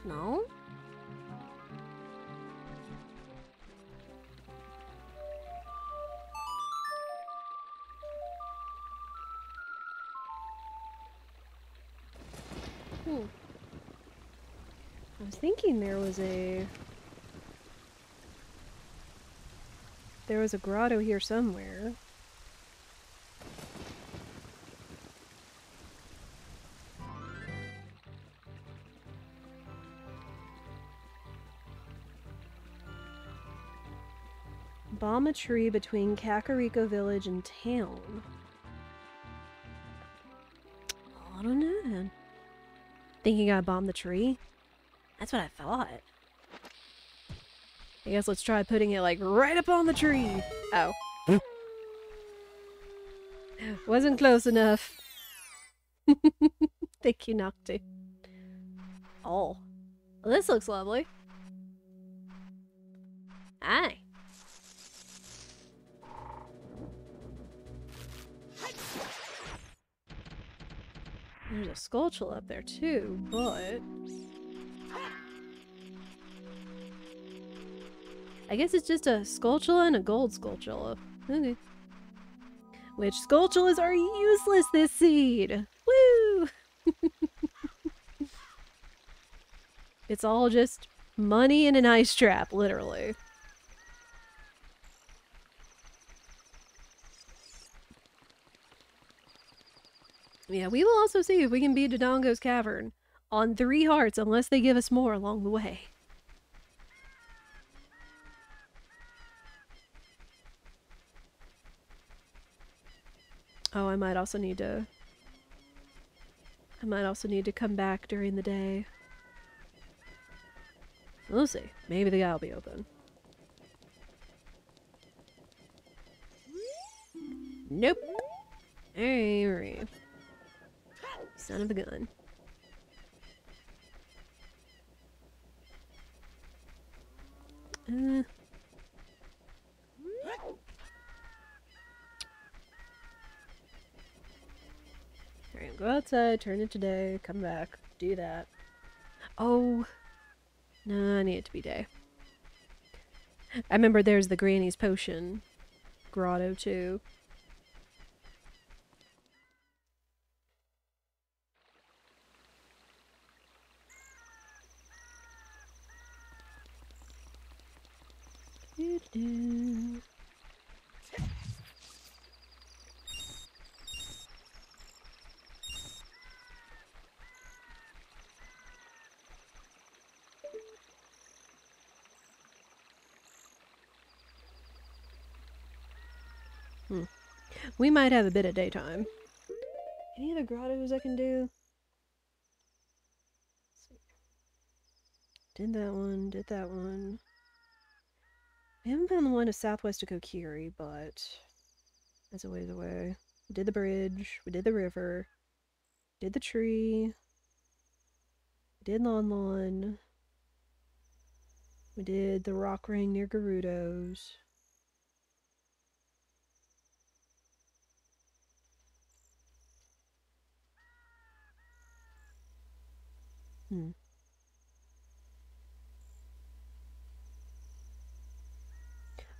No? Hmm. I was thinking there was a... There was a grotto here somewhere. Bomb a tree between Kakariko Village and town. I don't know. Thinking I bombed the tree? That's what I thought. I guess let's try putting it like right up on the tree. Oh. Wasn't close enough. Thank you, Nocti. Oh. Well, this looks lovely. Aye. There's a Skulltula up there too, but... I guess it's just a Skulltula and a Gold Skulltula. Okay. Which Skulltulas are useless this seed! Woo! it's all just money in an ice trap, literally. Yeah, we will also see if we can beat Dodongo's Cavern on three hearts unless they give us more along the way. Oh, I might also need to... I might also need to come back during the day. We'll see. Maybe the guy will be open. Nope. Alright. Son of a gun. Uh. Alright, go outside, turn it to day, come back, do that. Oh. No, I need it to be day. I remember there's the Granny's Potion grotto too. We might have a bit of daytime. Any other grottos I can do? Did that one, did that one. We haven't found the one to southwest of Kokiri, but that's a ways away. We did the bridge, we did the river, did the tree, did Lon Lon, we did the rock ring near Gerudo's. Hmm.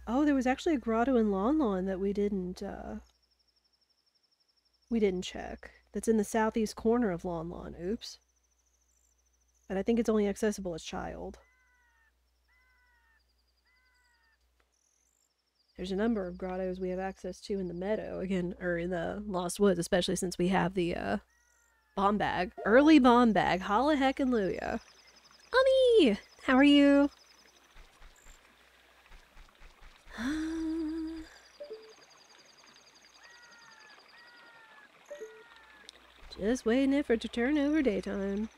Oh, there was actually a grotto in Lon Lon that we didn't, uh... We didn't check. That's in the southeast corner of Lon Lon. Oops. But I think it's only accessible as child. There's a number of grottos we have access to in the meadow, again, or in the Lost Woods, especially since we have the, uh, bomb bag. Early bomb bag. Holla heck and Luya. Ummy! How are you? Just waiting for it to turn over daytime.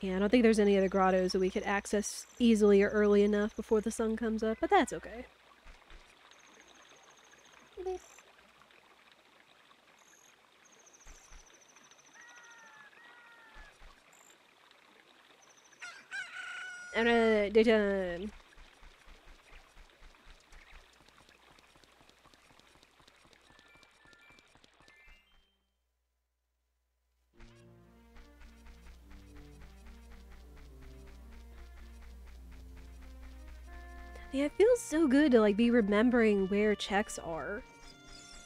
Yeah, I don't think there's any other grottos that we could access easily or early enough before the sun comes up, but that's okay. Yeah, it feels so good to like be remembering where checks are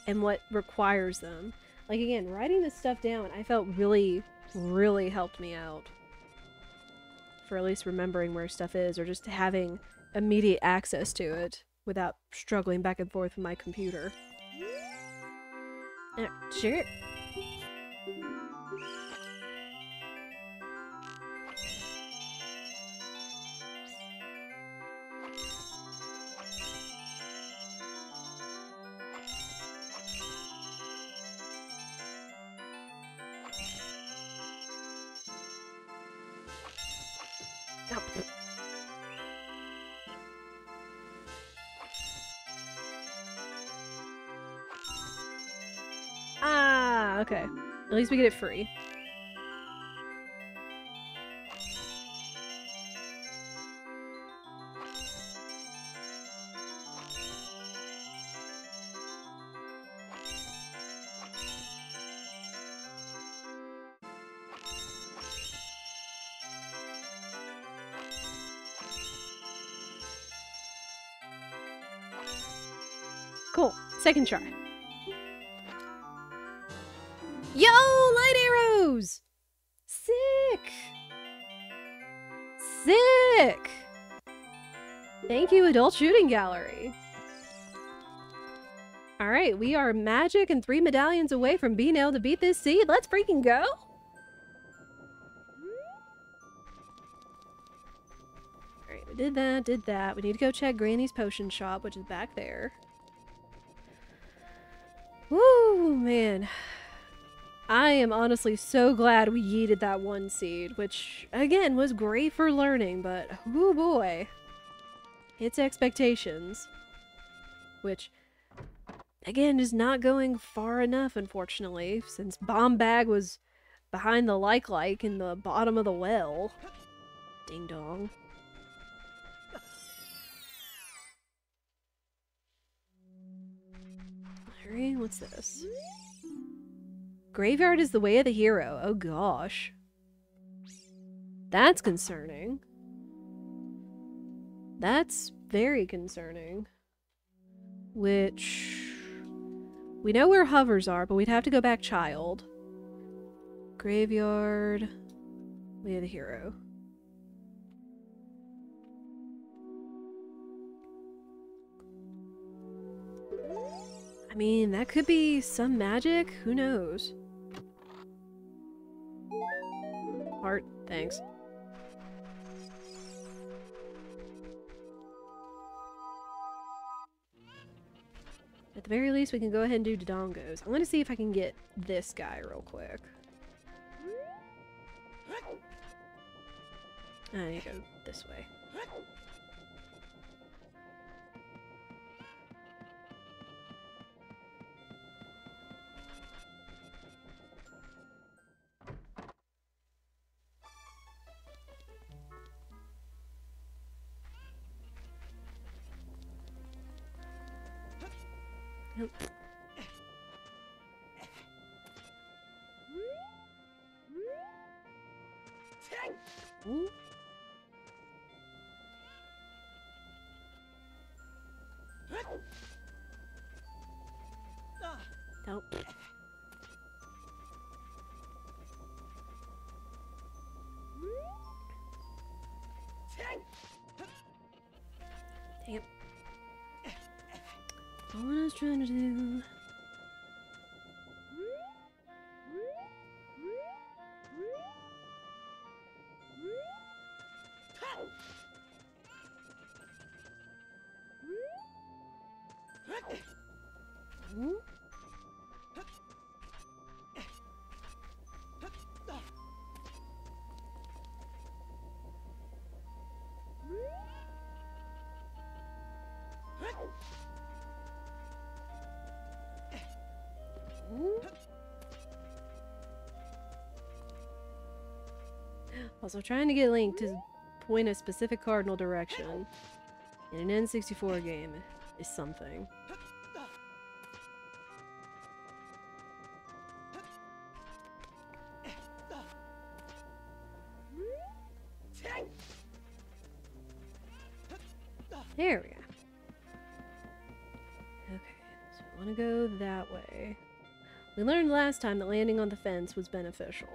and what requires them. Like again, writing this stuff down, I felt really, really helped me out. For at least remembering where stuff is or just having immediate access to it without struggling back and forth with my computer. Uh, sure. At least we get it free. Cool. Second try. Adult Shooting Gallery. Alright, we are magic and three medallions away from being able to beat this seed. Let's freaking go! Alright, we did that, did that. We need to go check Granny's potion shop, which is back there. Woo, man. I am honestly so glad we yeeted that one seed, which, again, was great for learning, but, oh boy. It's expectations. Which, again, is not going far enough, unfortunately, since Bomb Bag was behind the like-like in the bottom of the well. Ding dong. Alright, what's this? Graveyard is the way of the hero. Oh gosh. That's concerning. That's very concerning. Which... We know where hovers are, but we'd have to go back child. Graveyard... We of the hero. I mean, that could be some magic. Who knows? Heart, thanks. At the very least, we can go ahead and do Dodongos. I'm going to see if I can get this guy real quick. I need to go this way. Was trying to do. Also, trying to get Link to point a specific cardinal direction in an N64 game is something. There we go. Okay, so we want to go that way. We learned last time that landing on the fence was beneficial.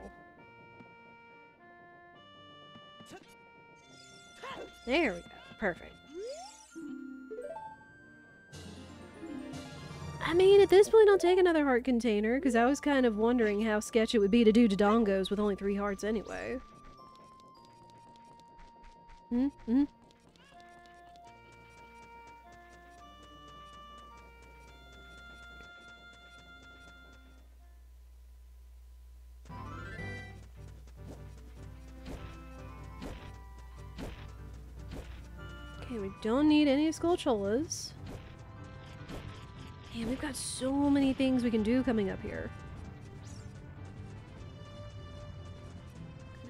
I'll take another heart container, because I was kind of wondering how sketch it would be to do Dodongos with only three hearts anyway. Hmm? Hmm? Okay, we don't need any Skulltulas. Man, we've got so many things we can do coming up here.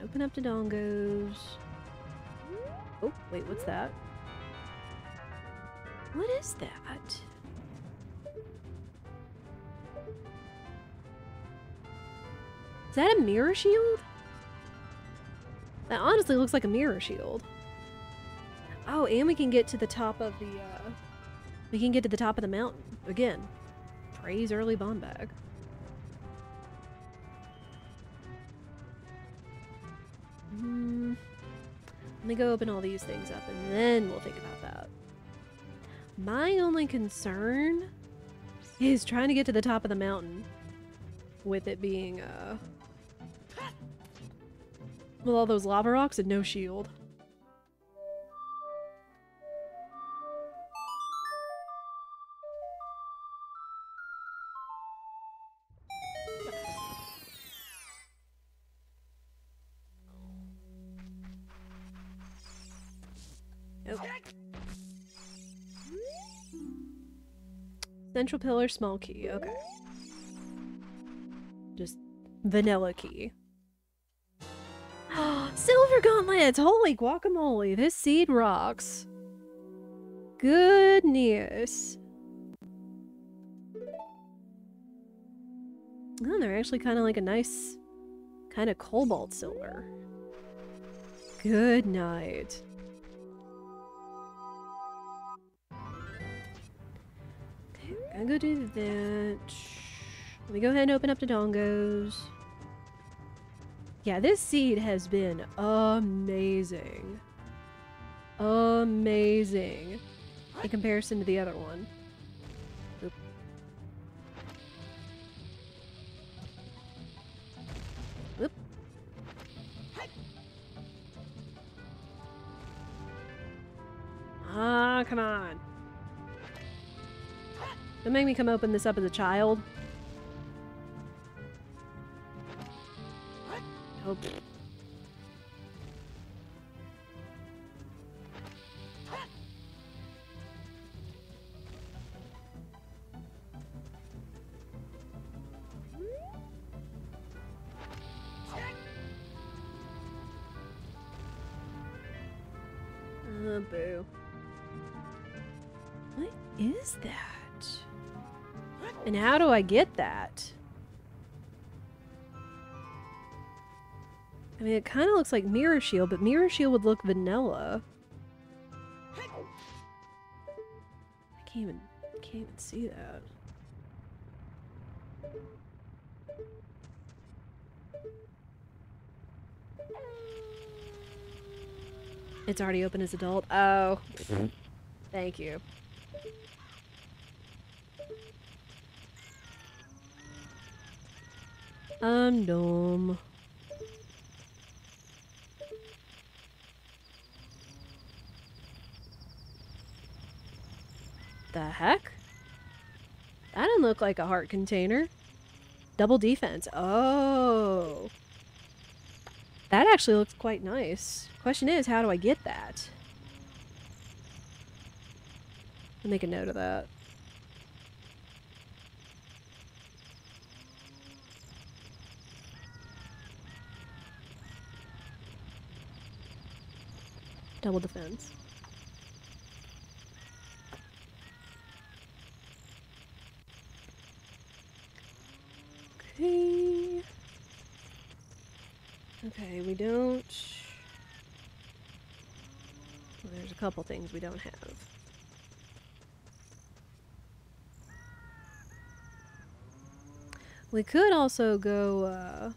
Open up Dodongos. Oh, wait, what's that? What is that? Is that a mirror shield? That honestly looks like a mirror shield. Oh, and we can get to the top of the, uh... We can get to the top of the mountain. Again. Praise early bomb bag. Hmm. Let me go open all these things up and then we'll think about that. My only concern is trying to get to the top of the mountain with it being, uh... With all those lava rocks and no shield. Central pillar, small key. Okay. Just vanilla key. Silver gauntlets! Holy guacamole! This seed rocks. Goodness. Oh, they're actually kind of like a nice, kind of cobalt silver. Good night. Gonna go do that. Let me go ahead and open up the dongos. Yeah, this seed has been amazing. Amazing. In comparison to the other one. Oop. Oop. Ah, come on. Don't make me come open this up as a child. Oh. How do I get that? I mean, it kind of looks like Mirror Shield, but Mirror Shield would look vanilla. I can't even, can't even see that. It's already open as adult. Oh. Thank you. I'm dumb. The heck? That didn't look like a heart container. Double defense. Oh. That actually looks quite nice. Question is, how do I get that? I'll make a note of that. Double defense. Okay. Okay, we don't... Well, there's a couple things we don't have. We could also go, uh...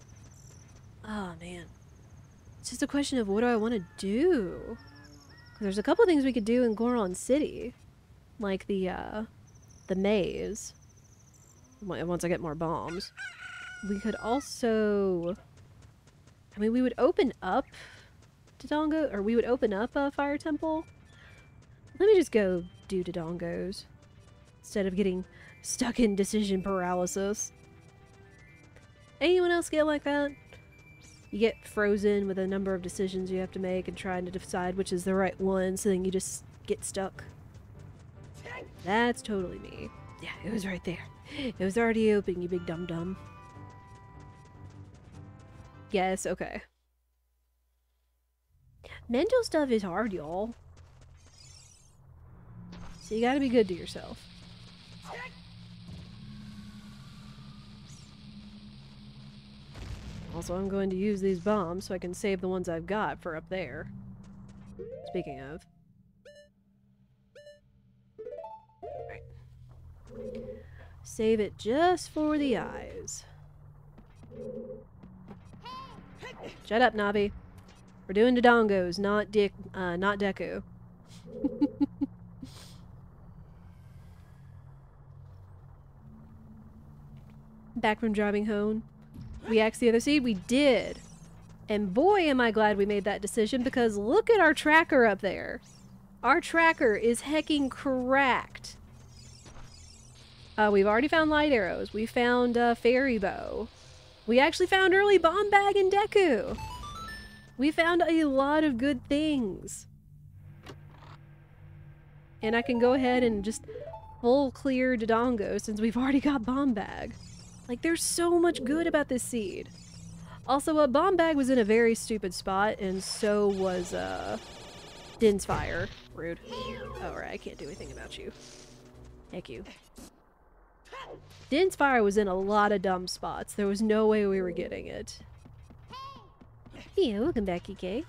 Oh, man. It's just a question of what do I want to do? There's a couple things we could do in Goron City. Like the, uh... The maze. Once I get more bombs. We could also... I mean, we would open up Dodongo, or we would open up a fire temple. Let me just go do Dodongos instead of getting stuck in decision paralysis. Anyone else get like that? You get frozen with a number of decisions you have to make and trying to decide which is the right one, so then you just get stuck. That's totally me. Yeah, it was right there. It was already open, you big dum-dum. Yes, okay. Mental stuff is hard, y'all. So you gotta be good to yourself. Also, I'm going to use these bombs so I can save the ones I've got for up there. Speaking of. Right. Save it just for the eyes. Shut up, Navi. We're doing Dodongos, not Dick, uh, not Deku. Back from driving home, we asked the other seed. We did. And boy, am I glad we made that decision because look at our tracker up there. Our tracker is hecking cracked. Uh, we've already found light arrows. We found a uh, fairy bow. We actually found early bomb bag in Deku. We found a lot of good things. And I can go ahead and just full clear Dodongo since we've already got bomb bag. Like there's so much good about this seed. Also, a bomb bag was in a very stupid spot and so was uh Din's fire. Rude. Oh, right, I can't do anything about you. Thank you. Din's fire was in a lot of dumb spots. There was no way we were getting it. Yeah, welcome back, EK.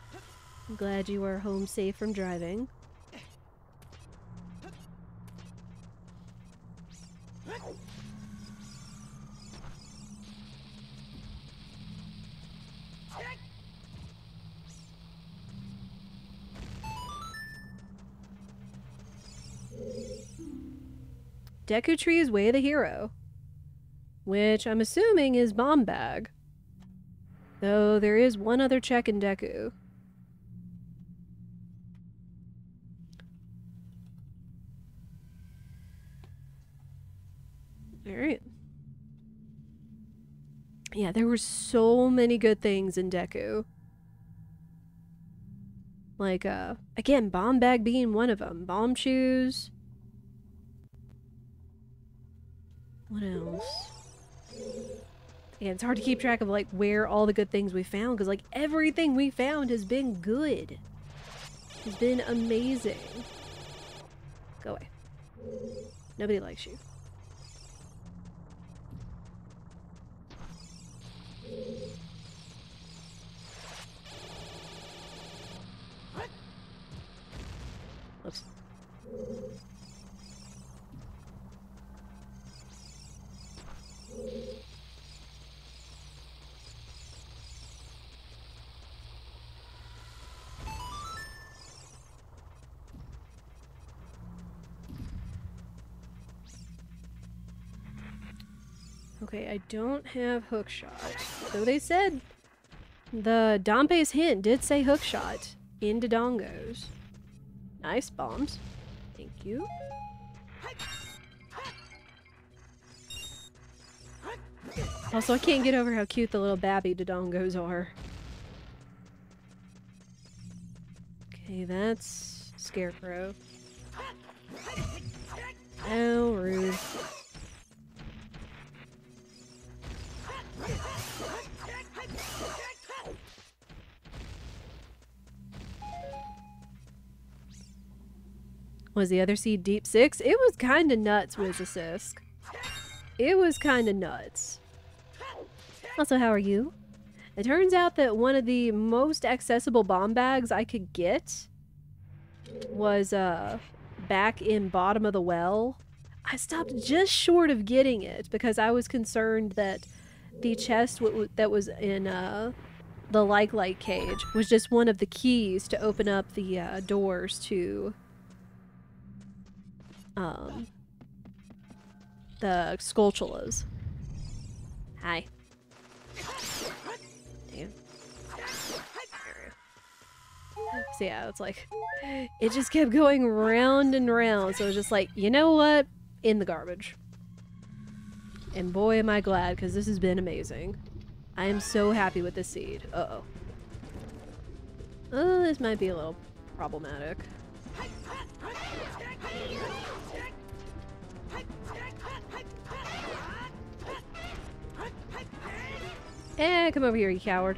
I'm glad you are home safe from driving. Deku Tree is Way of the Hero. Which I'm assuming is Bomb Bag. Though there is one other check in Deku. Alright. Yeah, there were so many good things in Deku. Like, uh, again, Bomb Bag being one of them. Bombchus. What else? Yeah, it's hard to keep track of like where all the good things we found because like everything we found has been good. Has been amazing. Go away. Nobody likes you. Okay, I don't have hook shot. Though they said the Dampé's hint did say hook shot into dongos. Nice bombs. Thank you. Also, I can't get over how cute the little babby Dodongos are. Okay, that's Scarecrow. Oh, rude. Was the other seed deep six? It was kinda nuts, Wizacisk. It was kinda nuts. Also, how are you? It turns out that one of the most accessible bomb bags I could get was uh back in bottom of the well. I stopped just short of getting it because I was concerned that the chest that was in uh the like light cage was just one of the keys to open up the uh, doors to um, the Skulltulas. Hi. So yeah, it's like, it just kept going round and round. So it was just like, you know what? In the garbage. And boy am I glad, because this has been amazing. I am so happy with this seed. Uh-oh. Oh, this might be a little problematic. Eh, come over here, you coward.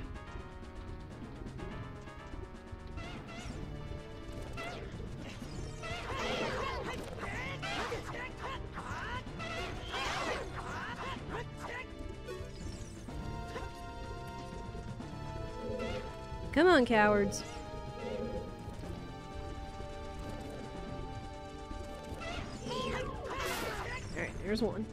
Come on, cowards. Alright, there's one.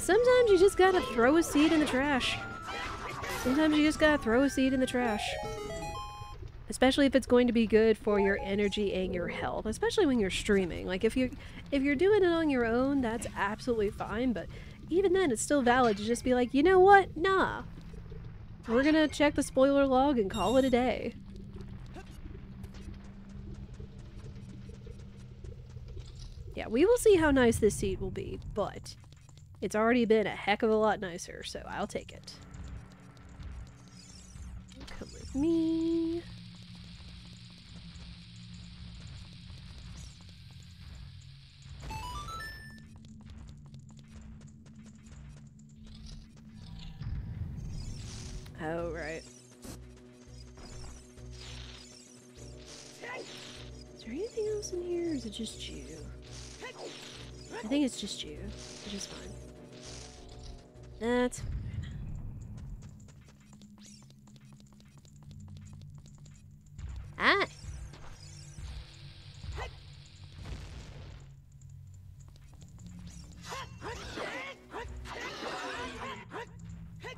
Sometimes you just gotta throw a seed in the trash. Sometimes you just gotta throw a seed in the trash. Especially if it's going to be good for your energy and your health. Especially when you're streaming. Like if you're if you're doing it on your own, that's absolutely fine, but even then it's still valid to just be like, you know what? Nah. We're gonna check the spoiler log and call it a day. Yeah, we will see how nice this seed will be, but it's already been a heck of a lot nicer, so I'll take it. Come with me. Oh, right. Is there anything else in here, or is it just you? I think it's just you, which is fine. That's. Ah!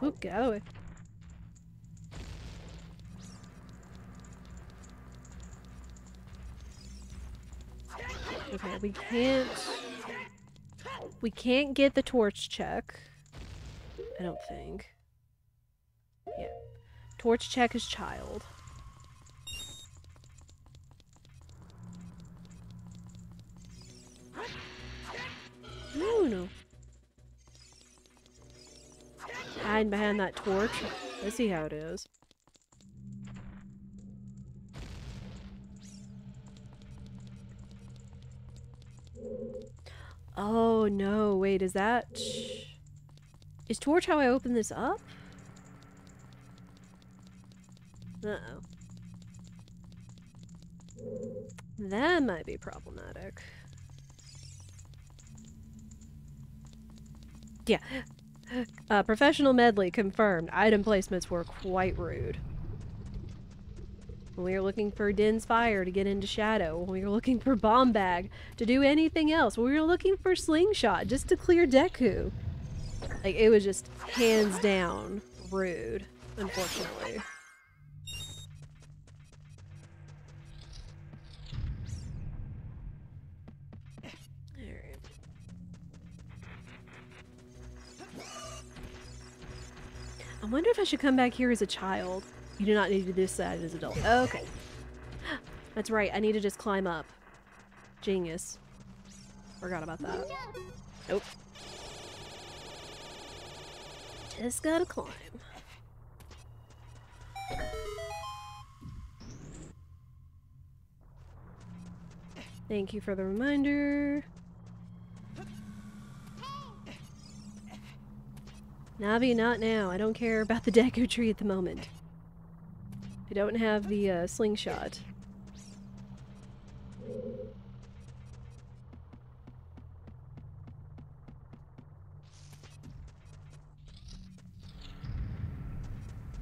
Oop, get out of the way. Okay, we can't... We can't get the torch check. I don't think. Yeah. Torch check is child. No, no. Hide behind that torch. Let's see how it is. Oh no, wait, is that... Is torch how I open this up? Uh-oh. That might be problematic. Yeah. Uh, professional medley confirmed. Item placements were quite rude. When we were looking for Din's Fire to get into Shadow. When we were looking for Bomb Bag to do anything else. When we were looking for Slingshot just to clear Deku. Like, it was just hands down rude, unfortunately. I wonder if I should come back here as a child. You do not need to decide as an adult. Okay. That's right, I need to just climb up. Genius. Forgot about that. Nope. Just gotta climb. Thank you for the reminder. Navi, not now. I don't care about the Deku tree at the moment. I don't have the uh, slingshot.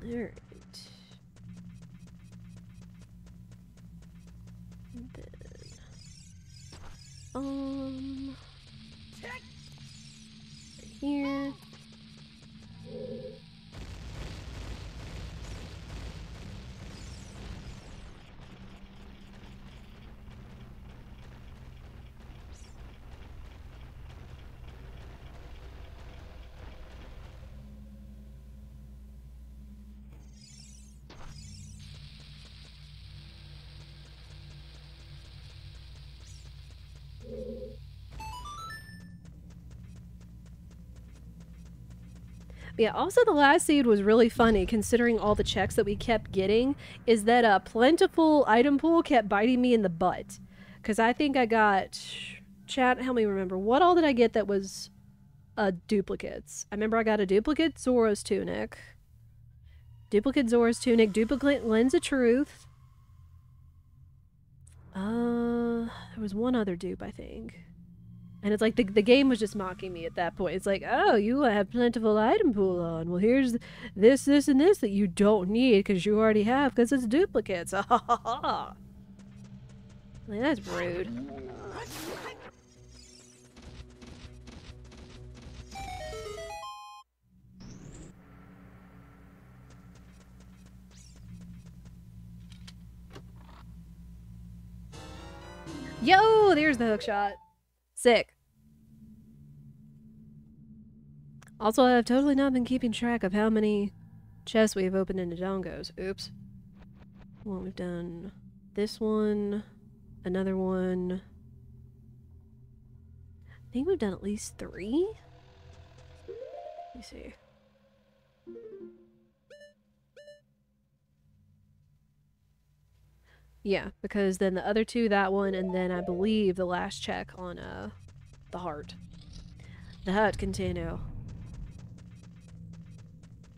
Alright. Then... Um... Here. Yeah, also the last seed was really funny considering all the checks that we kept getting is that a plentiful item pool kept biting me in the butt. Cuz I think I got chat, help me remember. What all did I get that was uh duplicates? I remember I got a duplicate Zora's tunic. Duplicate Zora's tunic, duplicate Lens of Truth. Uh, there was one other dupe, I think. And it's like the, the game was just mocking me at that point. It's like, oh, you have plentiful item pool on. Well, here's this, this, and this that you don't need because you already have because it's duplicates. Ha that's rude. Yo, there's the hook shot. Sick. Also, I've totally not been keeping track of how many chests we've opened in Dodongo's. Oops. Well, we've done this one, another one. I think we've done at least three. Let me see. Yeah, because then the other two, that one, and then I believe the last check on uh the heart. The heart container.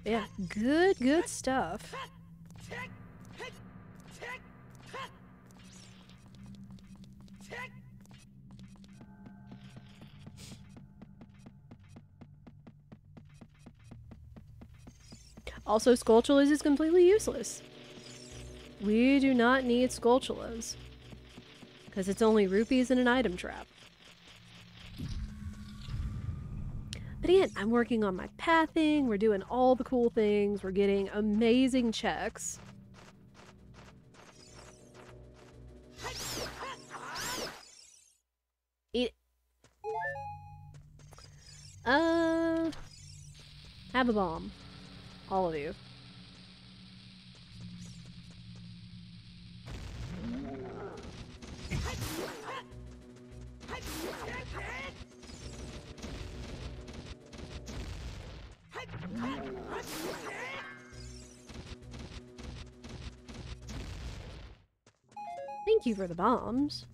Yeah, good, good stuff. Also, Skulltulas is completely useless. We do not need Skulltulas. Because it's only rupees and an item trap. But again, I'm working on my pathing, we're doing all the cool things, we're getting amazing checks. Eat Uh... Have a bomb. All of you. You for the bombs.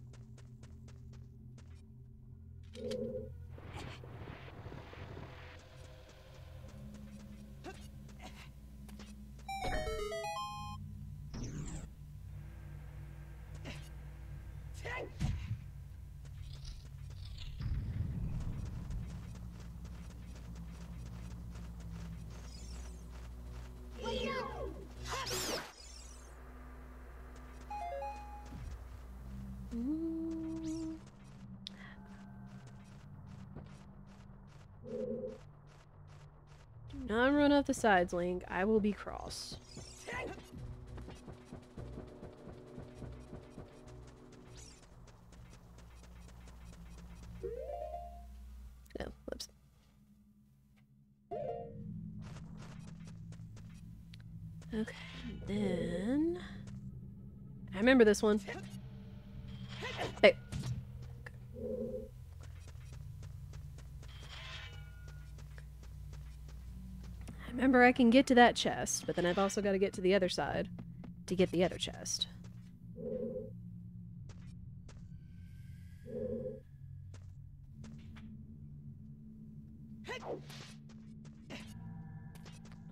The sides, Link. I will be cross. Oh, whoops. Okay, then... I remember this one. Remember I can get to that chest, but then I've also got to get to the other side to get the other chest.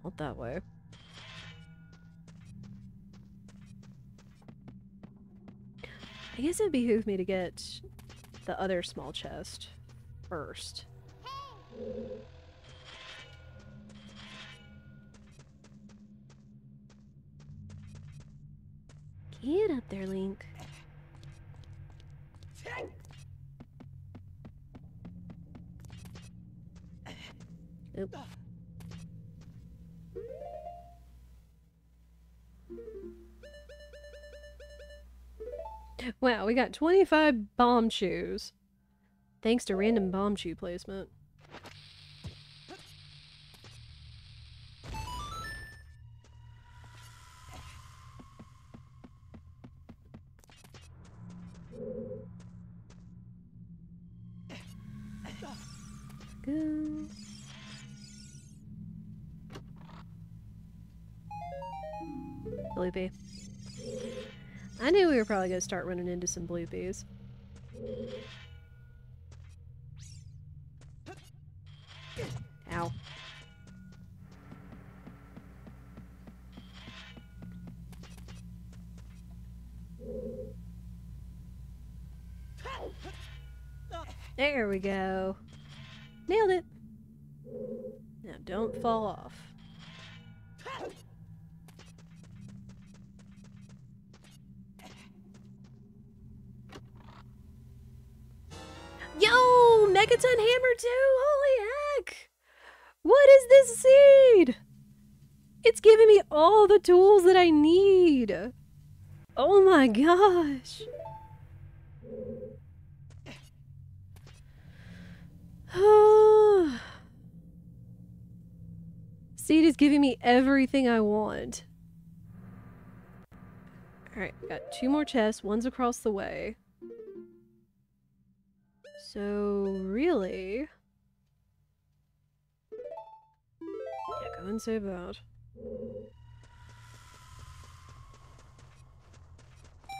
Not that way. I guess it behooved me to get the other small chest first. Get up there, Link. Oop. Wow, we got 25 Bombchus. Thanks to random Bombchu placement. I knew we were probably going to start running into some bloopies. Ow. There we go. The tools that I need. Oh my gosh. Seed is giving me everything I want. Alright, got two more chests. One's across the way. So, really... Yeah, go and save that.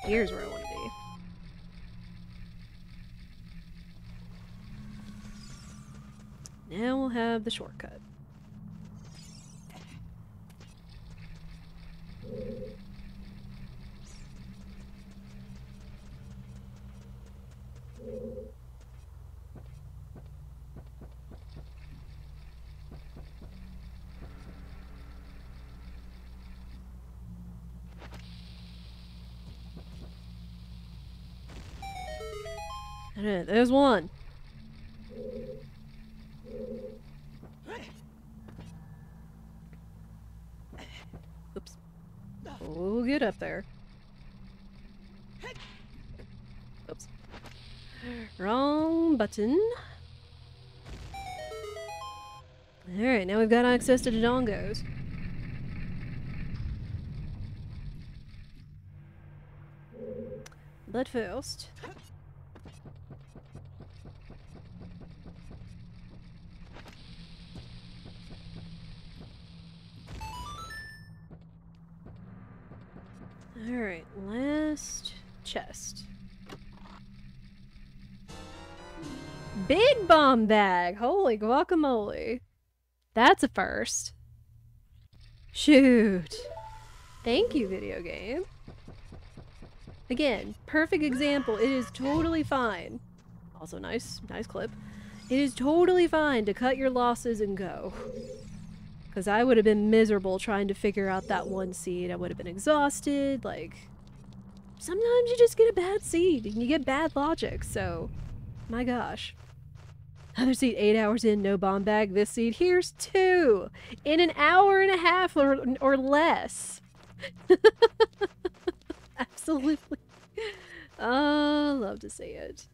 Here's where I want to be. Now we'll have the shortcut. There's one. Oops. We'll get up there. Oops. Wrong button. Alright, now we've got access to the dongos. But first... Alright, last chest. Big bomb bag! Holy guacamole. That's a first. Shoot. Thank you, video game. Again, perfect example. It is totally fine. Also nice, nice clip. It is totally fine to cut your losses and go. Because I would have been miserable trying to figure out that one seed. I would have been exhausted. Like, sometimes you just get a bad seed and you get bad logic. So, my gosh. Other seed eight hours in, no bomb bag. This seed, here's two in an hour and a half or, or less. Absolutely. Oh, love to see it.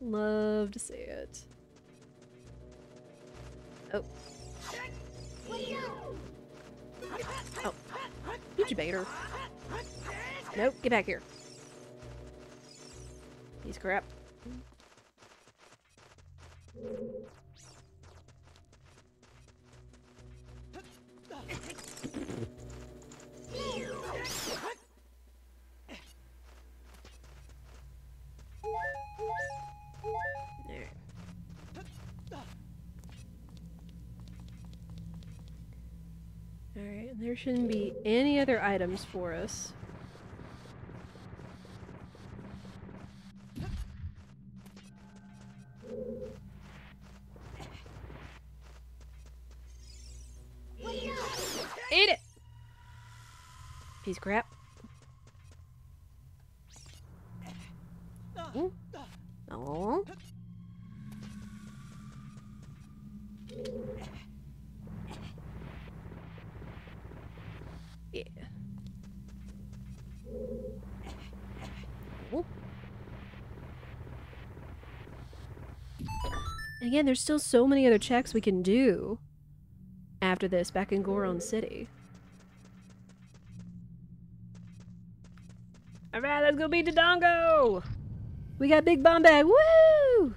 Love to see it. Oh. Oh. incubator. Nope, get back here. He's crap. Alright, there shouldn't be any other items for us. Eat it! Piece of crap. Ooh. Oh. Yeah. Ooh. And again, there's still so many other checks we can do after this back in Goron City. Alright, let's go beat the Dongo! We got Big Bomb Bag! Woo!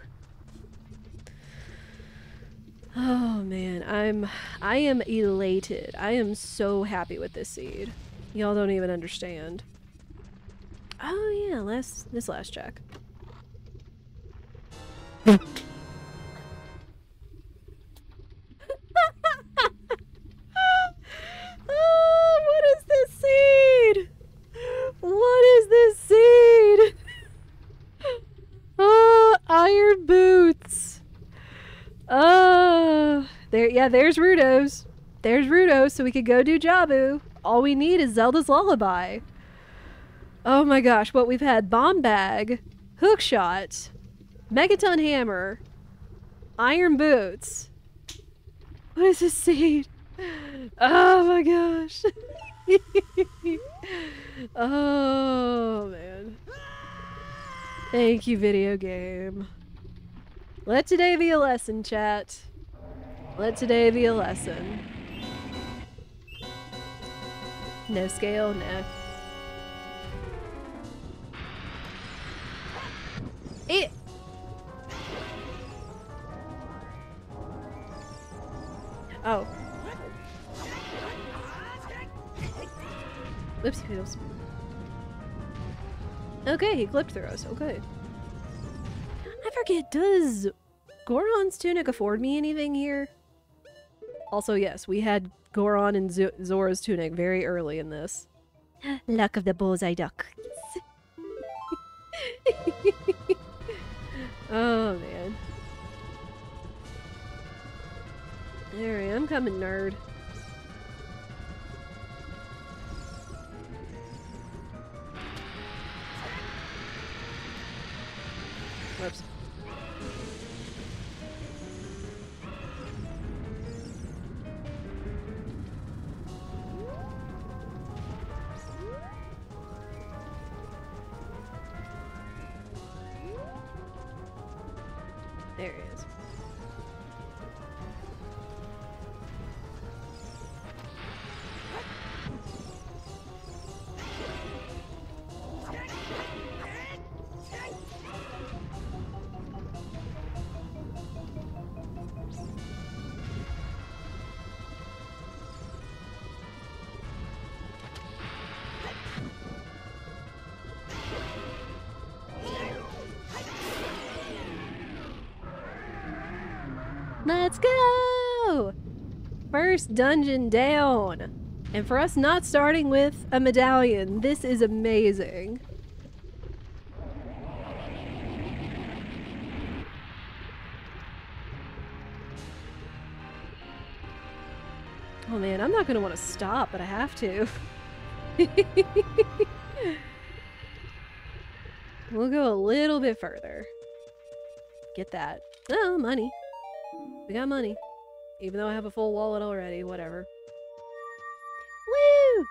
Oh man, I'm I am elated. I am so happy with this seed. Y'all don't even understand. Oh yeah, last this last check. There's Ruto's. There's Ruto's, so we could go do Jabu. All we need is Zelda's Lullaby. Oh my gosh, what we've had: bomb bag, hook shot, megaton hammer, iron boots. What is this seed? Oh my gosh. oh man. Thank you, video game. Let today be a lesson, chat. Let today be a lesson. No scale, no. It! Oh. Whoopsie poodles. Okay, he clipped through us. Oh, okay. I forget, does Goron's tunic afford me anything here? Also, yes, we had Goron and Z Zora's tunic very early in this. Luck of the bullseye duck. oh, man. Alright, I'm coming, nerd. First dungeon down. And for us not starting with a medallion, this is amazing. Oh man, I'm not gonna want to stop, but I have to. we'll go a little bit further. Get that. Oh, money. We got money. Even though I have a full wallet already, whatever. Woo!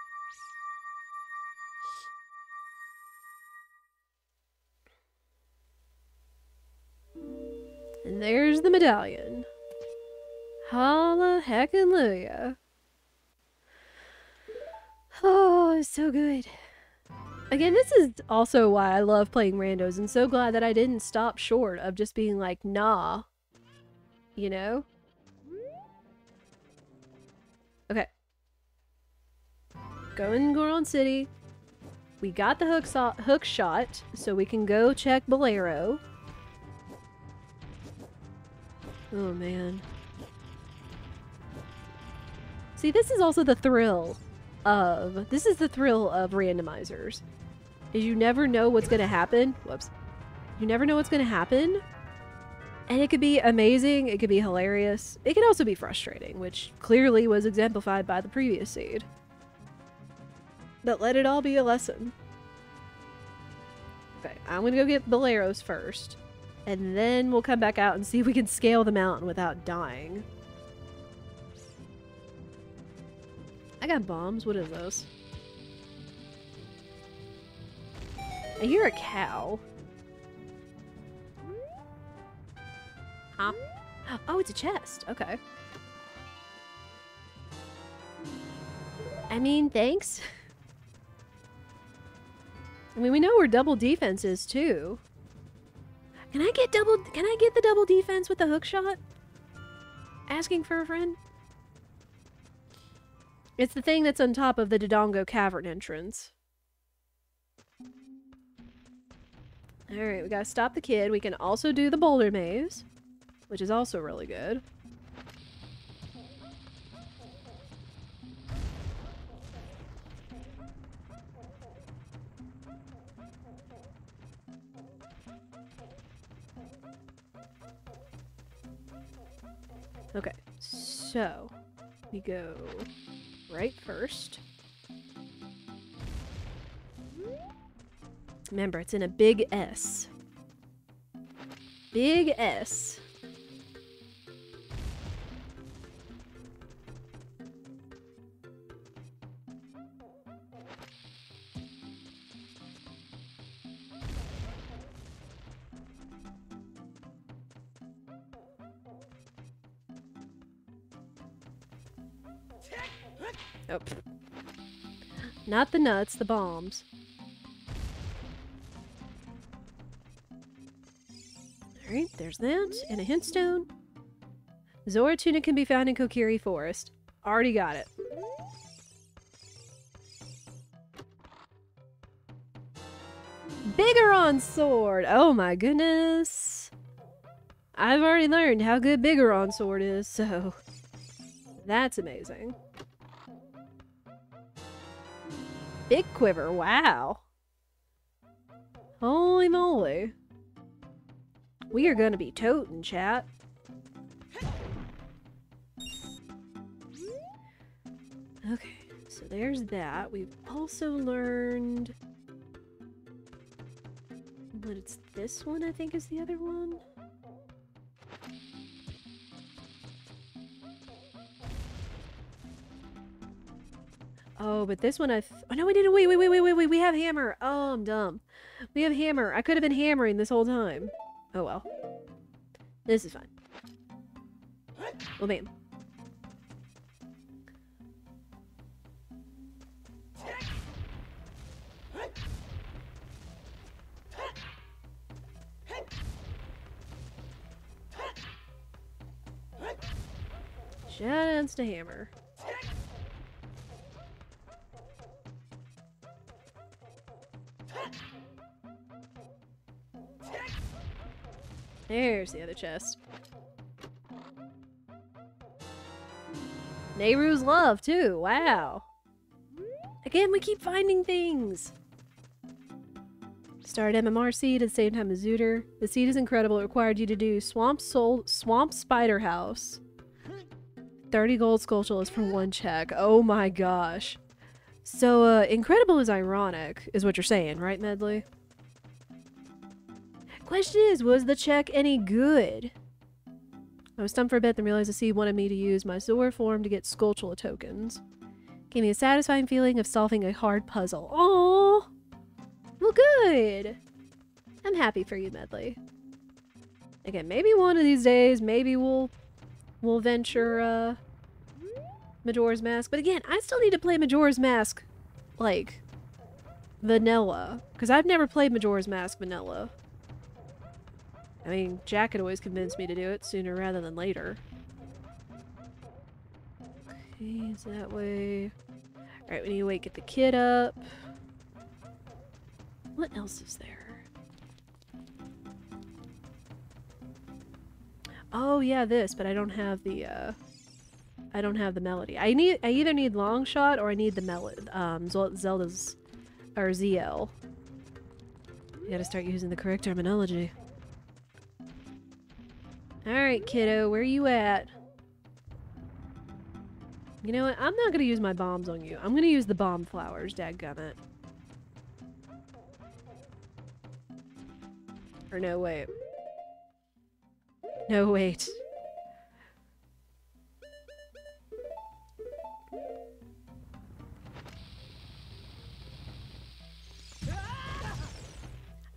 And there's the medallion. Holla Oh, Oh, it's so good. Again, this is also why I love playing randos and so glad that I didn't stop short of just being like, nah. You know? Go in Goron City. We got the hook, so hook shot, so we can go check Bolero. Oh, man. See, this is also the thrill of... This is the thrill of randomizers. Is you never know what's going to happen. Whoops. You never know what's going to happen. And it could be amazing. It could be hilarious. It can also be frustrating, which clearly was exemplified by the previous seed. But let it all be a lesson. Okay, I'm to go get Boleros first. And then we'll come back out and see if we can scale the mountain without dying. I got bombs. What is this? I hear a cow. Huh? Oh, it's a chest. Okay. I mean, thanks. I mean, we know we're double defenses too. Can I get double? Can I get the double defense with the hook shot? Asking for a friend. It's the thing that's on top of the Dodongo Cavern entrance. Alright, we gotta stop the kid. We can also do the boulder maze, which is also really good. Okay, so we go right first. Remember, it's in a big S. Big S. Oh. Not the nuts, the bombs. Alright, there's that. And a hintstone. Zora tunic can be found in Kokiri Forest. Already got it. Biggoron sword! Oh my goodness. I've already learned how good Biggoron sword is, so... That's amazing. Big quiver, wow. Holy moly. We are gonna be toting, chat. Okay, so there's that. We've also learned... But it's this one, I think, is the other one? Oh, but this one I... oh, no, we didn't. Wait, wait, wait, wait, wait, wait. We have hammer. Oh, I'm dumb. We have hammer. I could have been hammering this whole time. Oh, well. This is fine. Well, bam. Chance to hammer. There's the other chest. Nayru's Love, too. Wow. Again, we keep finding things. Start MMR seed at the same time as ZOOTR. The seed is incredible. It required you to do Swamp Soul Swamp Spider House. 30 gold skulltulas for one check. Oh my gosh. So, uh, incredible is ironic, is what you're saying, right, Medley? Question is, was the check any good? I was stumped for a bit, then realized the seed wanted me to use my Zora form to get Skulltula tokens. Gave me a satisfying feeling of solving a hard puzzle. Oh, Well, good! I'm happy for you, Medley. Again, maybe one of these days, maybe we'll we'll venture uh Majora's Mask. But again, I still need to play Majora's Mask like vanilla because I've never played Majora's Mask vanilla. I mean, Jack had always convinced me to do it sooner rather than later. Okay, is that way? Alright, we need to wait, get the kid up. What else is there? Oh yeah, this, but I don't have the uh I don't have the melody. I need I either need long shot or I need the melody um Zelda's or ZL. You gotta start using the correct terminology. Alright, kiddo, where you at? You know what? I'm not gonna use my bombs on you. I'm gonna use the bomb flowers, dadgummit. Or no, wait. No, wait.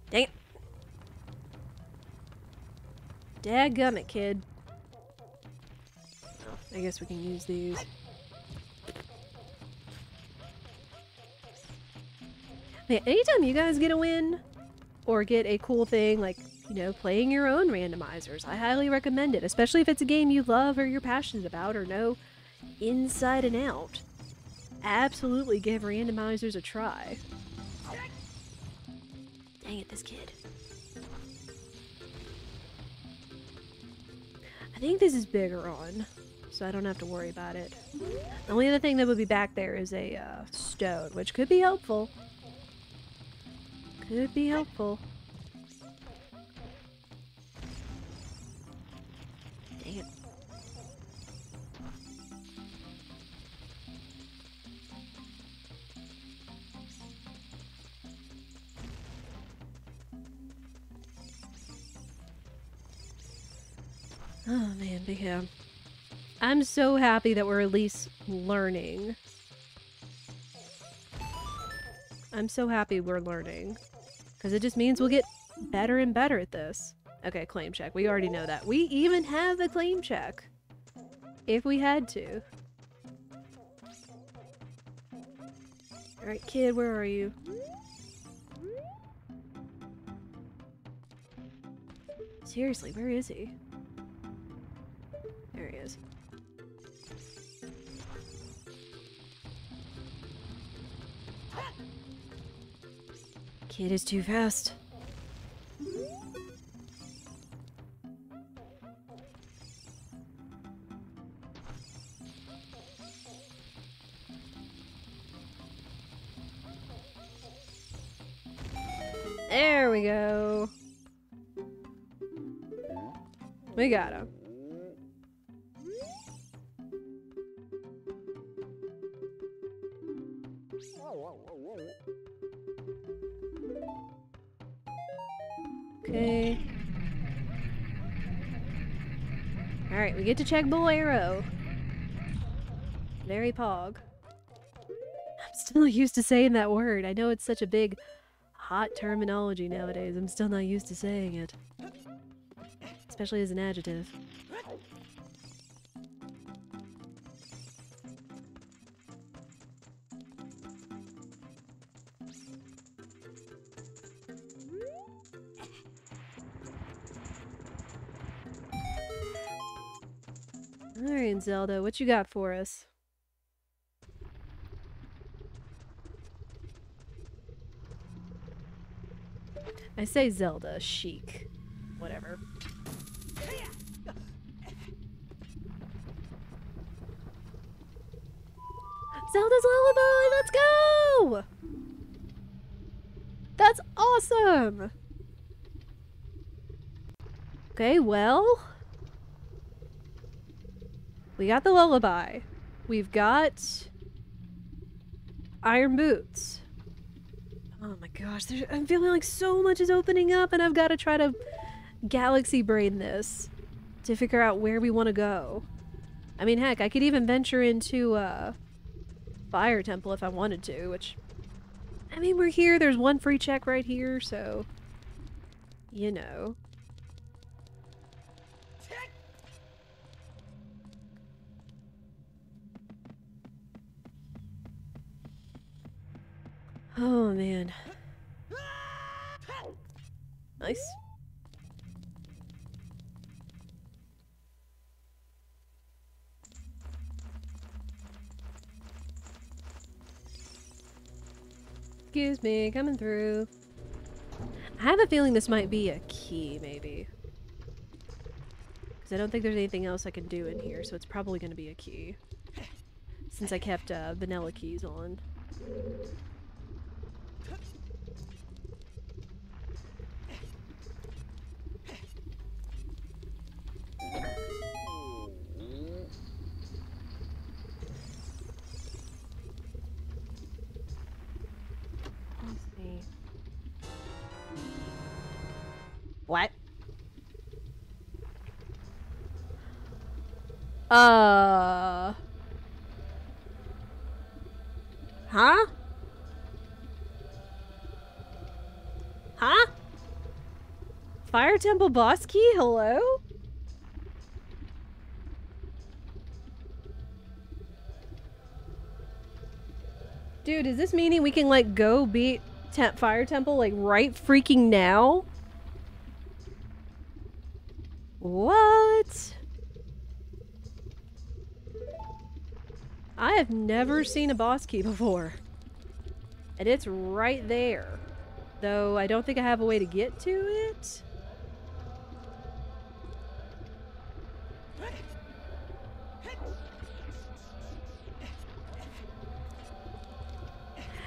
Dang it. Dadgummit, kid. I guess we can use these. Man, anytime you guys get a win, or get a cool thing like, you know, playing your own randomizers, I highly recommend it, especially if it's a game you love or you're passionate about or know inside and out. Absolutely give randomizers a try. Dang it, this kid. I think this is Biggoron, so I don't have to worry about it. The only other thing that would be back there is a uh, stone, which could be helpful. Could be helpful. Oh man, but yeah. I'm so happy that we're at least learning. I'm so happy we're learning. Because it just means we'll get better and better at this. Okay, claim check. We already know that. We even have a claim check. If we had to. Alright, kid, where are you? Seriously, where is he? Kid is too fast. There we go. We got him. Okay. Alright, we get to check Bolero. Very pog. I'm still used to saying that word. I know it's such a big, hot terminology nowadays. I'm still not used to saying it. Especially as an adjective. Alright, Zelda, what you got for us? I say Zelda, chic. Whatever. Zelda's Lullaby, let's go! That's awesome! Okay, well... We got the lullaby. We've got iron boots. Oh my gosh, I'm feeling like so much is opening up and I've got to try to galaxy brain this to figure out where we want to go. I mean, heck, I could even venture into uh, Fire Temple if I wanted to, which... I mean, we're here, there's one free check right here, so... You know. Oh man. Nice. Excuse me, coming through. I have a feeling this might be a key, maybe. Because I don't think there's anything else I can do in here, so it's probably going to be a key. Since I kept uh, vanilla keys on. What? Uh. Huh? Huh? Fire Temple boss key? Hello? Dude, is this meaning we can like go beat Temp Fire Temple like right freaking now? What? I have never seen a boss key before. And it's right there. Though I don't think I have a way to get to it.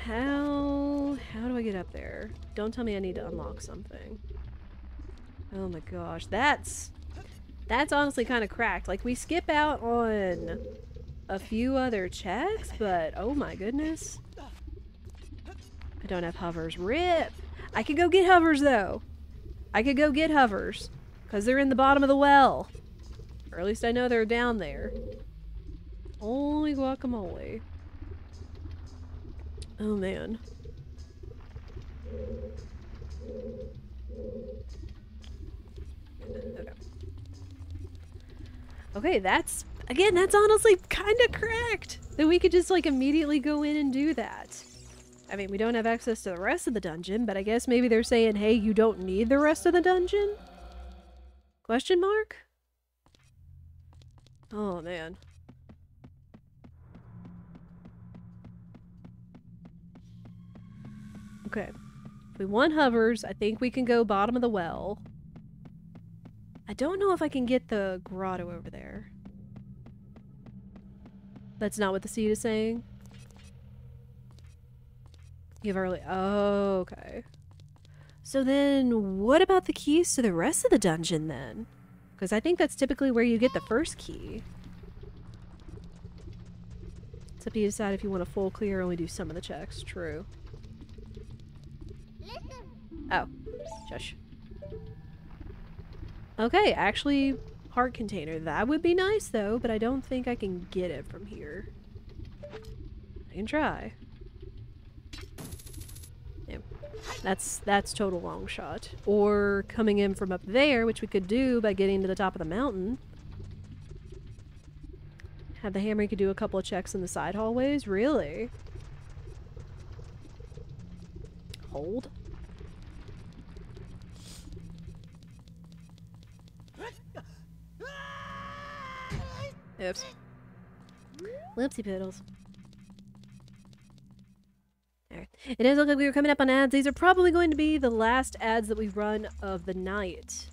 How how do I get up there? Don't tell me I need to unlock something. Oh my gosh, that's that's honestly kind of cracked. Like we skip out on a few other checks, but oh my goodness. I don't have hovers. Rip! I could go get hovers though. I could go get hovers. Because they're in the bottom of the well. Or at least I know they're down there. Holy guacamole. Oh man. Okay. Okay, that's again, that's honestly kind of cracked. That we could just like immediately go in and do that. I mean, we don't have access to the rest of the dungeon, but I guess maybe they're saying, "Hey, you don't need the rest of the dungeon?" Question mark? Oh man. Okay. If we want hovers, I think we can go bottom of the well. I don't know if I can get the grotto over there. That's not what the seed is saying? You've already- oh, okay. So then, what about the keys to the rest of the dungeon then? Because I think that's typically where you get the first key. It's up to you to decide if you want a full clear or only do some of the checks. True. Oh. Shush. Okay, actually, heart container. That would be nice, though, but I don't think I can get it from here. I can try. Yeah. That's, that's total long shot. Or coming in from up there, which we could do by getting to the top of the mountain. Have the hammer, you could do a couple of checks in the side hallways? Really? Hold. Oops. Lipsy piddles. It does look like we were coming up on ads. These are probably going to be the last ads that we run of the night.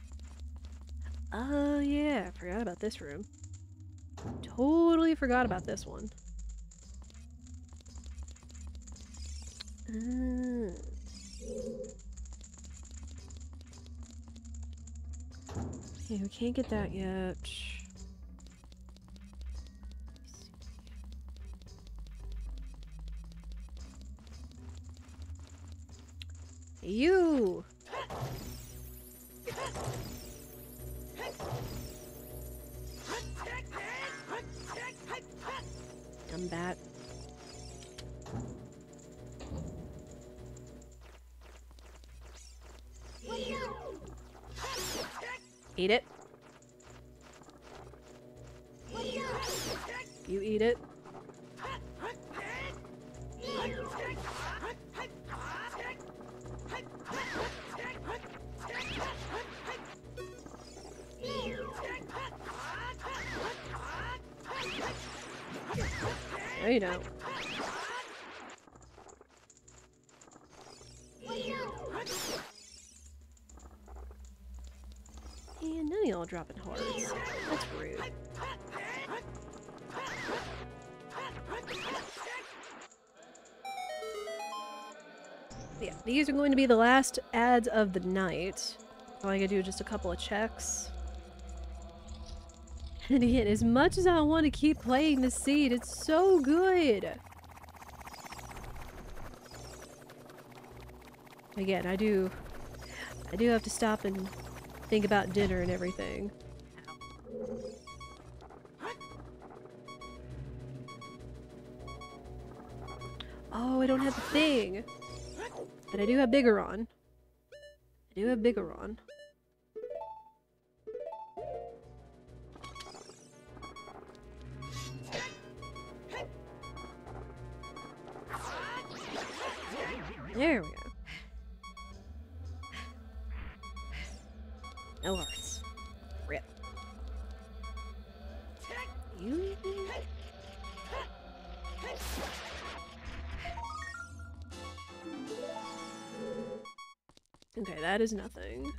Oh, yeah. I Forgot about this room. Totally forgot about this one. Uh. Okay, we can't get that yet. You! Dumb bat. Eat it. You eat it. You don't. And of y'all dropping hearts. That's rude. Yeah, these are going to be the last ads of the night. All I gotta do just a couple of checks. And again, as much as I want to keep playing the seed, it's so good. Again, I do I do have to stop and think about dinner and everything. Oh, I don't have the thing. But I do have Biggoron. I do have Biggoron. There we go. Oh, no hearts. Rip. You. Okay, that is nothing.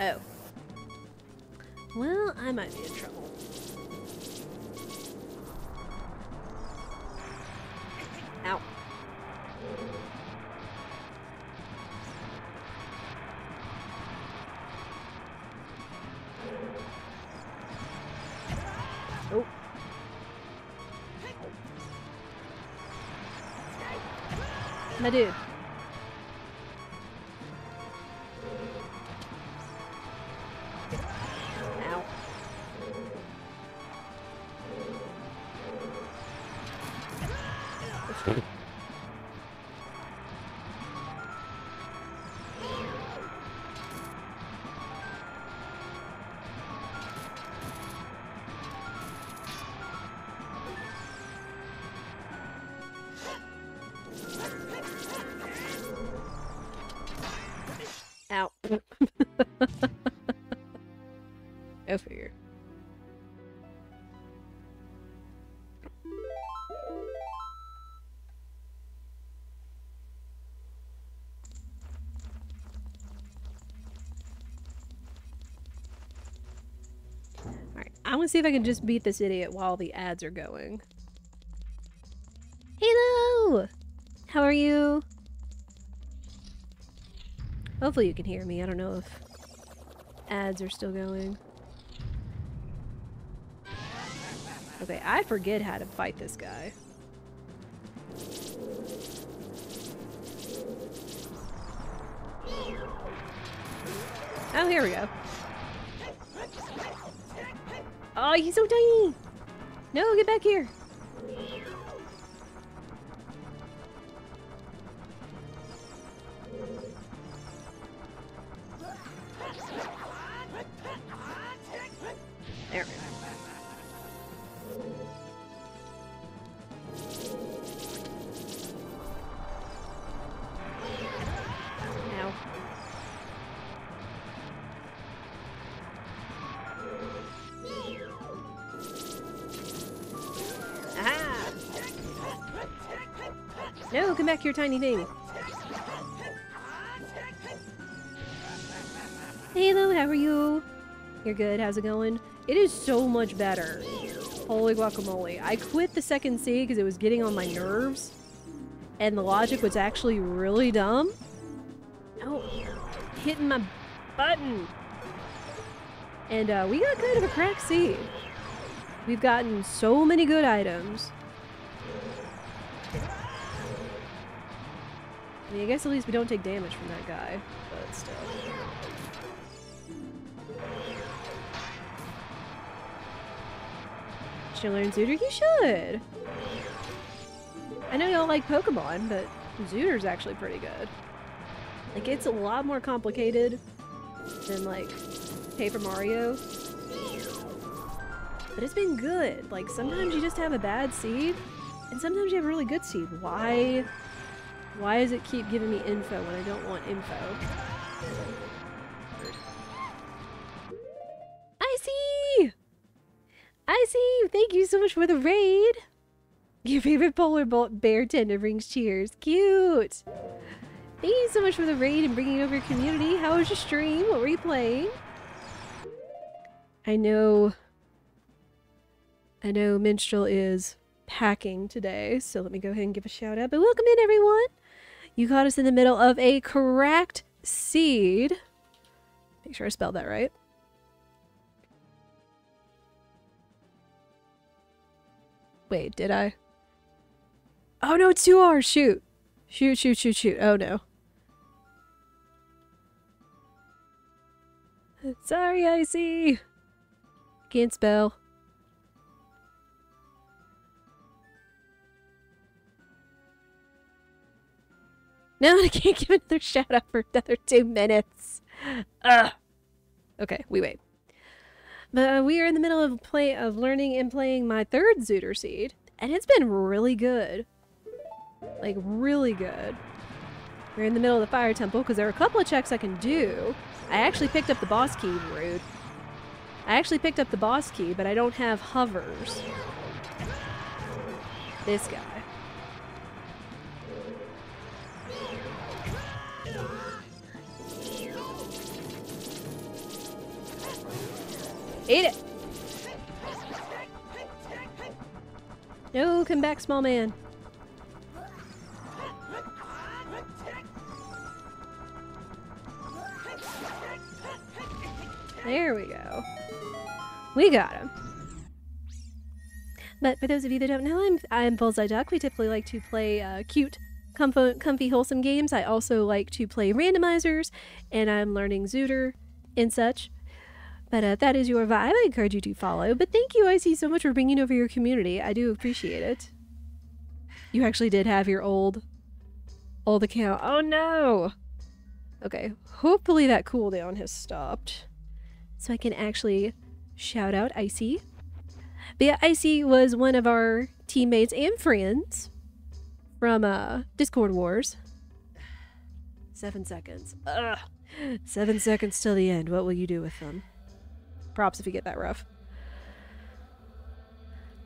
Oh. Well, I might be in trouble. Want to see if I can just beat this idiot while the ads are going. Hello! How are you? Hopefully you can hear me. I don't know if ads are still going. Okay, I forget how to fight this guy. Oh, here we go. Oh, he's so tiny! No, get back here! There we go. Come back here, tiny thing. Hello, how are you? You're good, how's it going? It is so much better. Holy guacamole. I quit the second C because it was getting on my nerves. And the logic was actually really dumb. Oh, hitting my button. And uh, we got kind of a crack seed. We've gotten so many good items. I mean, I guess at least we don't take damage from that guy, but still. Should I learn ZOOTR? You should! I know y'all like Pokemon, but ZOOTR's actually pretty good. Like, it's a lot more complicated than, like, Paper Mario. But it's been good. Like, sometimes you just have a bad seed, And sometimes you have a really good seed. Why why does it keep giving me info when I don't want info? I see! I see! Thank you so much for the raid! Your favorite polar bear tender brings cheers. Cute! Thank you so much for the raid and bringing over your community. How was your stream? What were you playing? I know... I know Minstrel is packing today, so let me go ahead and give a shout out. But welcome in, everyone! You caught us in the middle of a correct seed. Make sure I spelled that right. Wait, did I? Oh no, it's two R's. Shoot. Shoot, shoot, shoot, shoot. Oh no. Sorry, Icy. Can't spell. No, I can't give another shout out for another two minutes. Ugh. Okay, we wait. But we are in the middle of play of learning and playing my third ZOOTR seed, and it's been really good. Like really good. We're in the middle of the fire temple because there are a couple of checks I can do. I actually picked up the boss key, rude. I actually picked up the boss key, but I don't have hovers. This guy. Eat it! No, come back, small man. There we go. We got him. But for those of you that don't know, I'm I'm Bullseye Duck. We typically like to play uh, cute, comfy, comfy, wholesome games. I also like to play randomizers, and I'm learning ZOOTR and such. But uh, that is your vibe. I encourage you to follow. But thank you, Icy, so much for bringing over your community. I do appreciate it. You actually did have your old, old account. Oh no! Okay, hopefully that cooldown has stopped so I can actually shout out Icy. But yeah, Icy was one of our teammates and friends from uh, Discord Wars. Seven seconds. Ugh. Seven seconds till the end. What will you do with them? Props if you get that rough.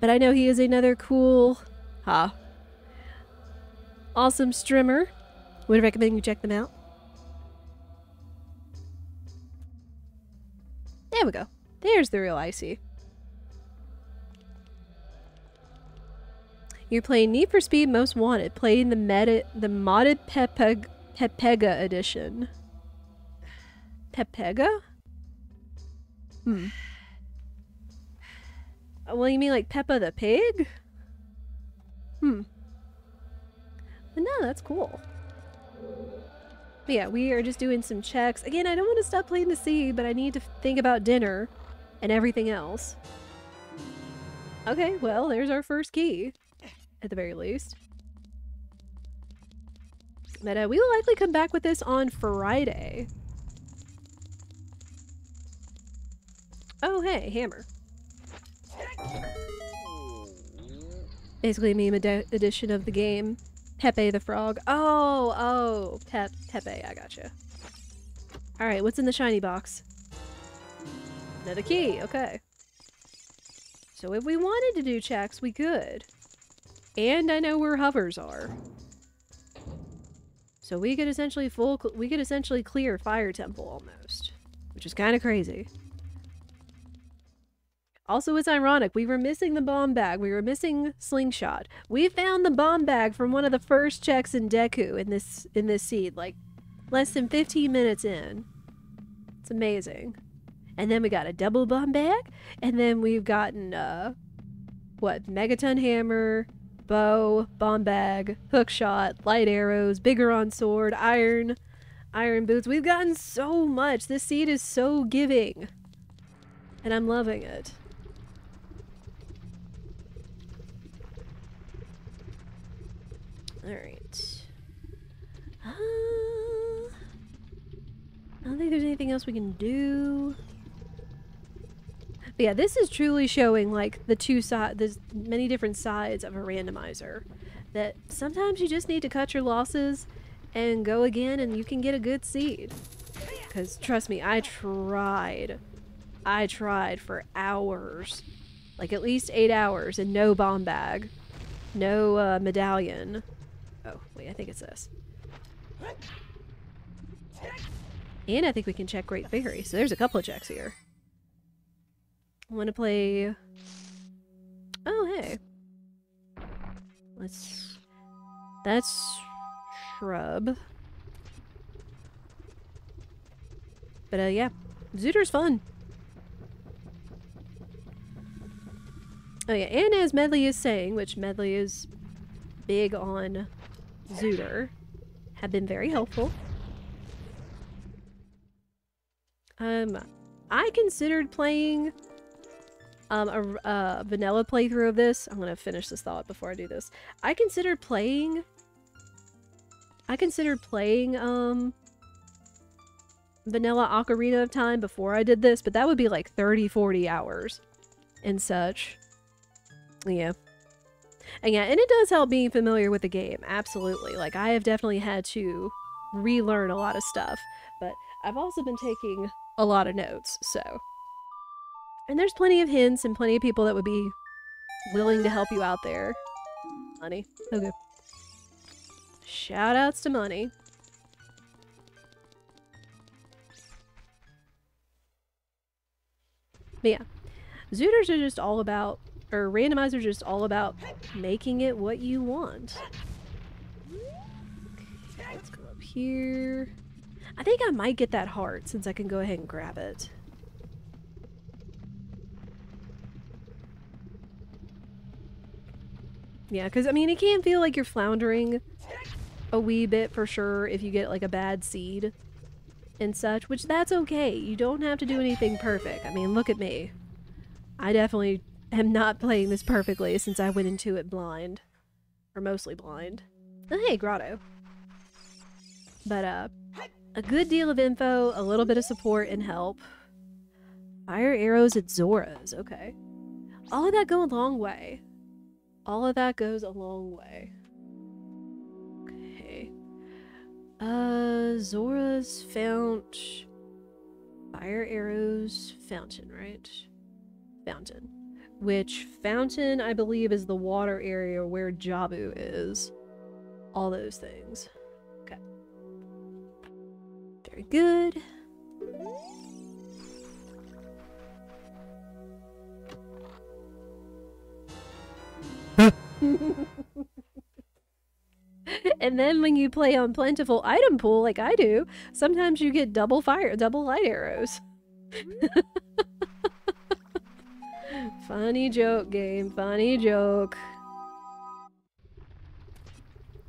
But I know he is another cool, huh, awesome streamer. Would recommend you check them out. There we go. There's the real Icy. You're playing Need for Speed Most Wanted, playing the meta the modded Pepeg Pepega edition. Pepega? Hmm. Well, you mean like Peppa the Pig? Hmm. But no, that's cool. But yeah, we are just doing some checks. Again, I don't want to stop playing the sea, but I need to think about dinner and everything else. Okay, well, there's our first key, at the very least. But uh, we will likely come back with this on Friday. Oh, hey, hammer. Basically a meme edition of the game. Pepe the Frog. Oh, oh, Pep, Pepe, I gotcha. Alright, what's in the shiny box? Another key, okay. So if we wanted to do checks, we could. And I know where hovers are. So we could essentially full, we could essentially clear Fire Temple almost. Which is kind of crazy. Also, it's ironic. We were missing the bomb bag. We were missing slingshot. We found the bomb bag from one of the first checks in Deku in this in this seed, like less than 15 minutes in. It's amazing. And then we got a double bomb bag, and then we've gotten uh what megaton hammer, bow, bomb bag, hook shot, light arrows, Biggoron sword, iron, iron boots. We've gotten so much. This seed is so giving. And I'm loving it. Alright. Uh, I don't think there's anything else we can do. But yeah, this is truly showing like the two side, there's many different sides of a randomizer. That sometimes you just need to cut your losses and go again and you can get a good seed. Because trust me, I tried. I tried for hours. Like at least eight hours and no bomb bag. No uh, medallion. Oh, wait, I think it's this. And I think we can check Great Fairy. So there's a couple of checks here. I want to play... Oh, hey. Let's... That's... Shrub. But, uh, yeah. ZOOTR's fun. Oh, yeah. And as Medley is saying, which Medley is big on ZOOTR, have been very helpful. Um, I considered playing um, a, a, vanilla playthrough of this. I'm gonna finish this thought before I do this. I considered playing. I considered playing um vanilla Ocarina of Time before I did this, but that would be like 30, 40 hours and such. Yeah. And yeah, and it does help being familiar with the game. Absolutely. Like I have definitely had to relearn a lot of stuff, but I've also been taking a lot of notes, so. And there's plenty of hints and plenty of people that would be willing to help you out there. Money. Okay. Shout outs to money. But yeah, ZOOTRs are just all about, or randomizers are just all about making it what you want. Okay, let's go up here. I think I might get that heart since I can go ahead and grab it. Yeah, because, I mean, it can feel like you're floundering a wee bit for sure if you get, like, a bad seed and such, which that's okay. You don't have to do anything perfect. I mean, look at me. I definitely am not playing this perfectly since I went into it blind. Or mostly blind. Oh, hey, Grotto. But, uh, a good deal of info, a little bit of support and help. Fire arrows at Zora's, okay. All of that go a long way. All of that goes a long way. Okay. Uh, Zora's fount... Fire arrows fountain, right? Fountain. Which, fountain, I believe, is the water area where Jabu is. All those things. Okay. Very good. and then when you play on plentiful item pool like I do, sometimes you get double fire, double light arrows. funny joke game, funny joke.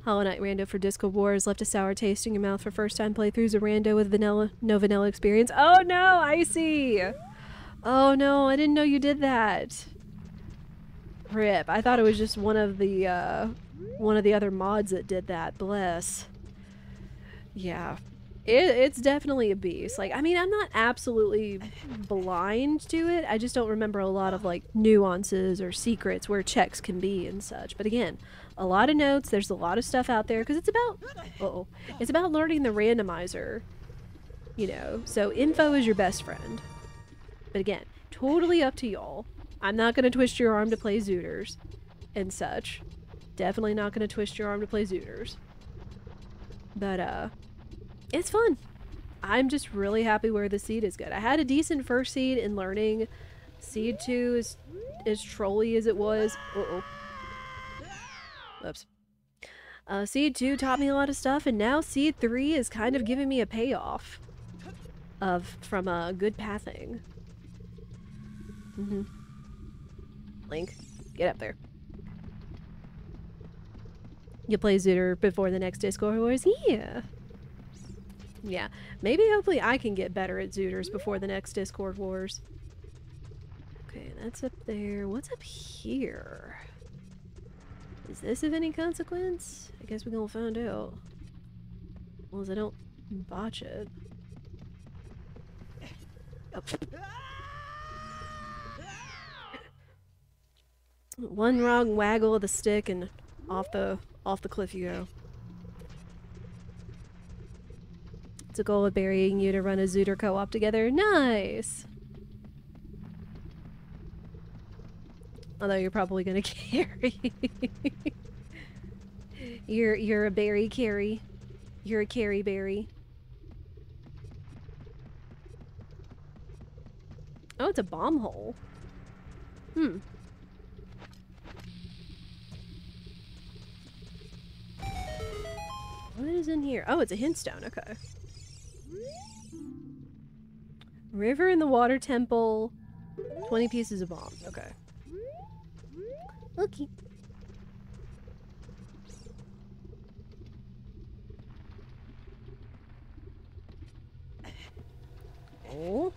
Hollow Knight Rando for Discord Wars left a sour taste in your mouth for first time playthroughs of Rando with vanilla, no vanilla experience. Oh no, Icy! Oh no, I didn't know you did that. Rip. I thought it was just one of the, uh, one of the other mods that did that. Bless. Yeah. It, it's definitely a beast. Like, I mean, I'm not absolutely blind to it. I just don't remember a lot of, like, nuances or secrets where checks can be and such. But again, a lot of notes. There's a lot of stuff out there because it's about oh, it's about learning the randomizer. You know, so info is your best friend. But again, totally up to y'all. I'm not gonna twist your arm to play ZOOTRs and such. Definitely not gonna twist your arm to play ZOOTRs. But uh, it's fun. I'm just really happy where the seed is good. I had a decent first seed in learning. Seed 2 is as trolly as it was. Uh oh Oops. Uh, Seed 2 taught me a lot of stuff, and now Seed 3 is kind of giving me a payoff of from a good pathing. Mm -hmm. Link, get up there. You play ZOOTR before the next Discord Wars? Yeah. Yeah. Maybe hopefully I can get better at ZOOTRs before the next Discord Wars. Okay, that's up there. What's up here? Is this of any consequence? I guess we're gonna find out. As long as I don't botch it. Oh. One wrong waggle of the stick and off the off the cliff you go. It's a goal of burying you to run a ZOOTR co-op together. Nice! Although you're probably gonna carry. you're you're a berry carry. You're a carry berry. Oh, it's a bomb hole. Hmm. What is in here? Oh, it's a hintstone. Okay. River in the water temple. 20 pieces of bomb. Okay. Okay. Oh.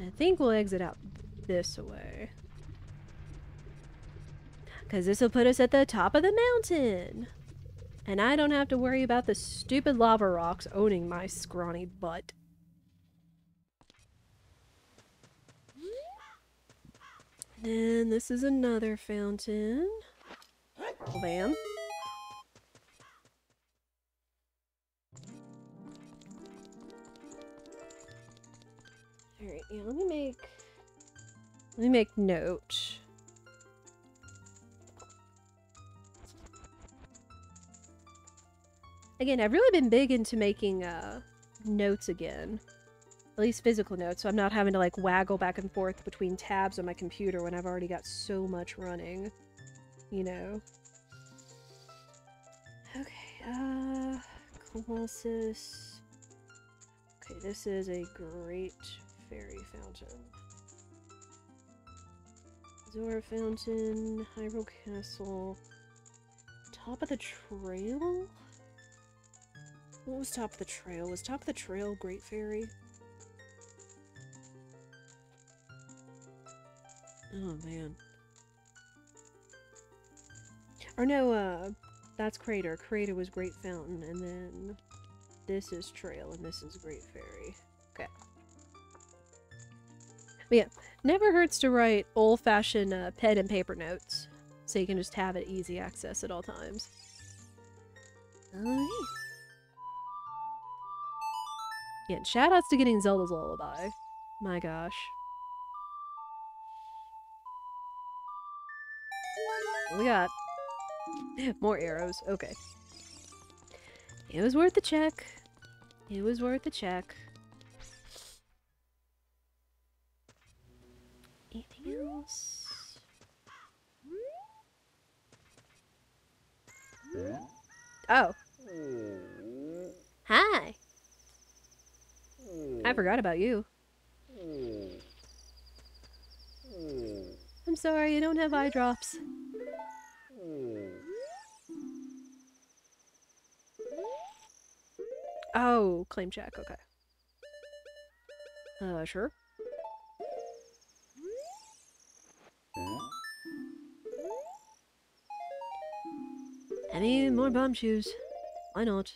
I think we'll exit out this way. Because this will put us at the top of the mountain. And I don't have to worry about the stupid lava rocks owning my scrawny butt. Then this is another fountain. Bam. Alright, yeah, let me make... Let me make note. Again, I've really been big into making uh, notes again. At least physical notes, so I'm not having to like waggle back and forth between tabs on my computer when I've already got so much running. You know? Okay, uh... Colossus... Okay, this is a great fairy fountain. Zora Fountain, Hyrule Castle... Top of the trail? What was top of the trail? Was top of the trail Great Fairy? Oh man. Or no, uh, that's Crater. Crater was Great Fountain, and then this is Trail, and this is Great Fairy. Okay. But yeah, never hurts to write old-fashioned uh, pen and paper notes, so you can just have it easy access at all times. Alright. Yeah, shoutouts to getting Zelda's Lullaby. My gosh. What we got? More arrows. Okay. It was worth the check. It was worth the check. Anything else? Oh. Hi. I forgot about you. I'm sorry, I don't have eye drops. Oh, claim check, okay. Uh, sure. Any more bombchus? Why not?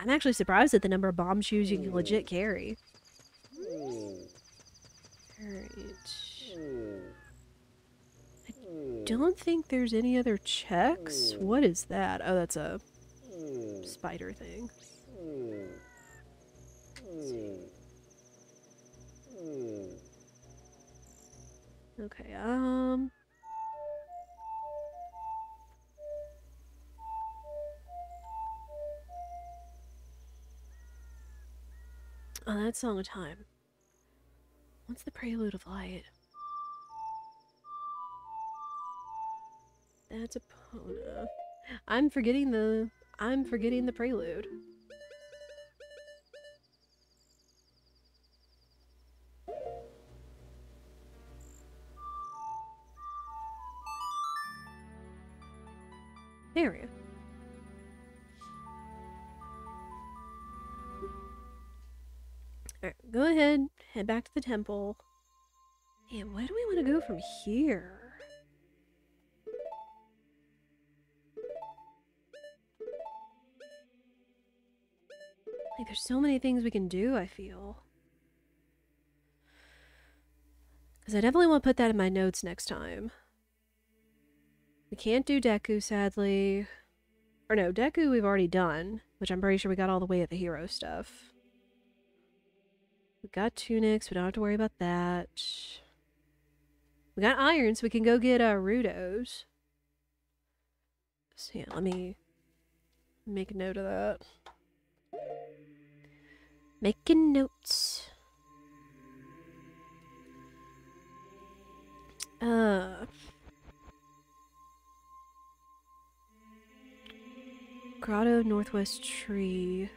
I'm actually surprised at the number of Bombchus you can legit carry. Alright. I don't think there's any other checks. What is that? Oh, that's a spider thing. Okay, um... that song of time. What's the prelude of light? That's a Epona. I'm forgetting the I'm forgetting the prelude. Back to the temple. And where do we want to go from here? Like, there's so many things we can do, I feel. Because I definitely want to put that in my notes next time. We can't do Deku, sadly. Or no, Deku we've already done, which I'm pretty sure we got all the way at the hero stuff. We got tunics, we don't have to worry about that. We got iron, so we can go get uh, Ruto's. So yeah, let me make a note of that. Making notes. Uh... Grotto Northwest Tree.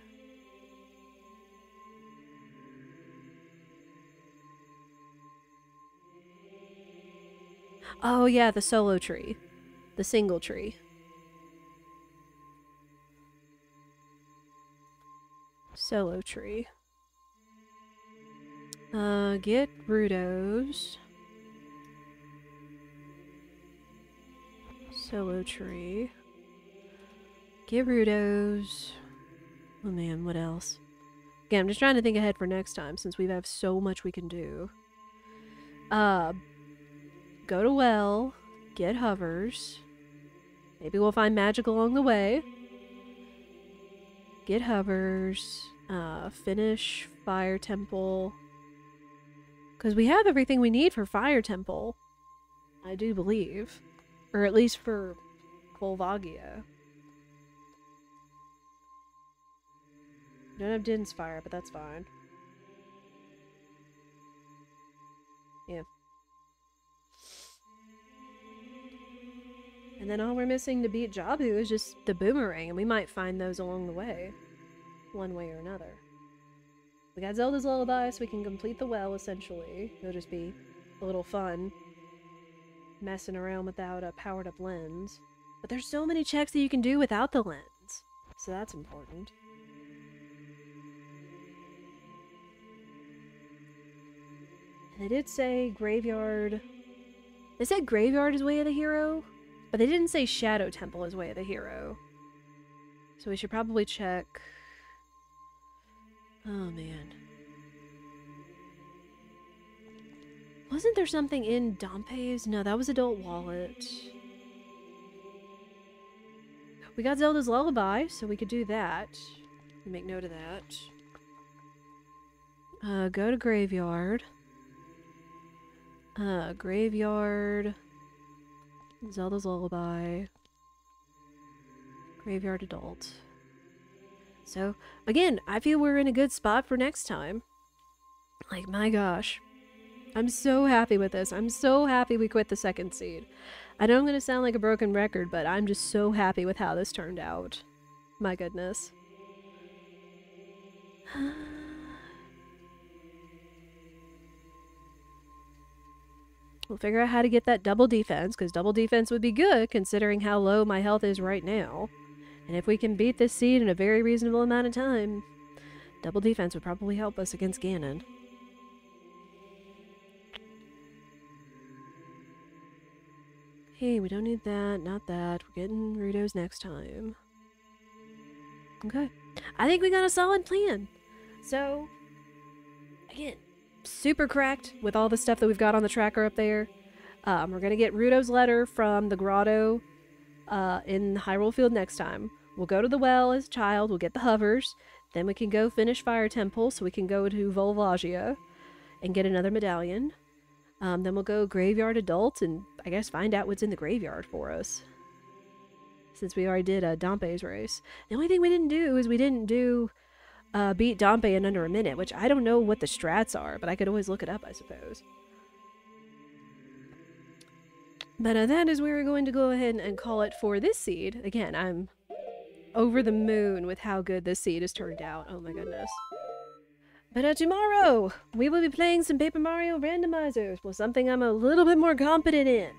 Oh yeah, the solo tree. The single tree. Solo tree. Uh, get Ruto's. Solo tree. Get Ruto's. Oh man, what else? Again, I'm just trying to think ahead for next time since we have so much we can do. Uh, go to well, get hovers. Maybe we'll find magic along the way. Get hovers. Uh, finish fire temple. Because we have everything we need for fire temple. I do believe. Or at least for Volvagia. don't have Din's fire, but that's fine. Yeah. And then all we're missing to beat Jabu is just the boomerang, and we might find those along the way. One way or another. We got Zelda's Lullaby, so we can complete the well, essentially. It'll just be a little fun. Messing around without a powered-up lens. But there's so many checks that you can do without the lens. So that's important. And they did say Graveyard... They said Graveyard is Way of the Hero? But they didn't say Shadow Temple is Way of the Hero. So we should probably check... Oh, man. Wasn't there something in Dampé's? No, that was Adult Wallet. We got Zelda's Lullaby, so we could do that. Make note of that. Uh, go to Graveyard. Uh, Graveyard. Zelda's Lullaby. Graveyard Adult. So, again, I feel we're in a good spot for next time. Like, my gosh. I'm so happy with this. I'm so happy we quit the second seed. I know I'm going to sound like a broken record, but I'm just so happy with how this turned out. My goodness. We'll figure out how to get that double defense, because double defense would be good, considering how low my health is right now. And if we can beat this seed in a very reasonable amount of time, double defense would probably help us against Ganon. Hey, we don't need that, not that. We're getting Ruto's next time. Okay. I think we got a solid plan. So, again, super cracked with all the stuff that we've got on the tracker up there. Um, we're going to get Ruto's letter from the grotto uh, in Hyrule Field next time. We'll go to the well as a child, we'll get the hovers, then we can go finish Fire Temple so we can go to Volvagia and get another medallion. Um, then we'll go Graveyard Adult and I guess find out what's in the graveyard for us. Since we already did a Dampé's race. The only thing we didn't do is we didn't do uh, beat Dampé in under a minute, which I don't know what the strats are, but I could always look it up, I suppose. But uh, that is where we're going to go ahead and call it for this seed. Again, I'm over the moon with how good this seed has turned out. Oh my goodness. But uh, tomorrow, we will be playing some Paper Mario Randomizers. Well, something I'm a little bit more competent in.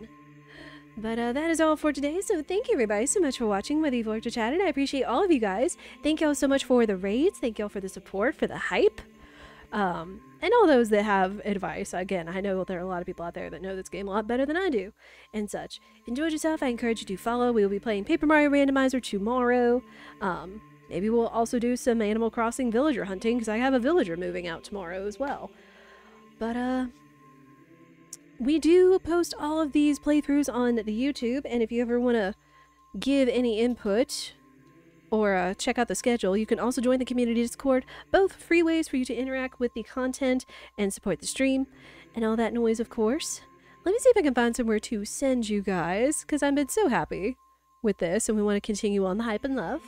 But uh, that is all for today, so thank you everybody so much for watching, whether you've liked or chatted. I appreciate all of you guys. Thank y'all so much for the raids. Thank y'all for the support, for the hype. Um, and all those that have advice. Again, I know there are a lot of people out there that know this game a lot better than I do, and such. Enjoy yourself. I encourage you to follow. We will be playing Paper Mario Randomizer tomorrow. Um, maybe we'll also do some Animal Crossing villager hunting, because I have a villager moving out tomorrow as well. But, uh, we do post all of these playthroughs on the YouTube, and if you ever want to give any input or uh, check out the schedule, you can also join the community Discord. Both free ways for you to interact with the content and support the stream and all that noise, of course. Let me see if I can find somewhere to send you guys, because I've been so happy with this, and we want to continue on the hype and love.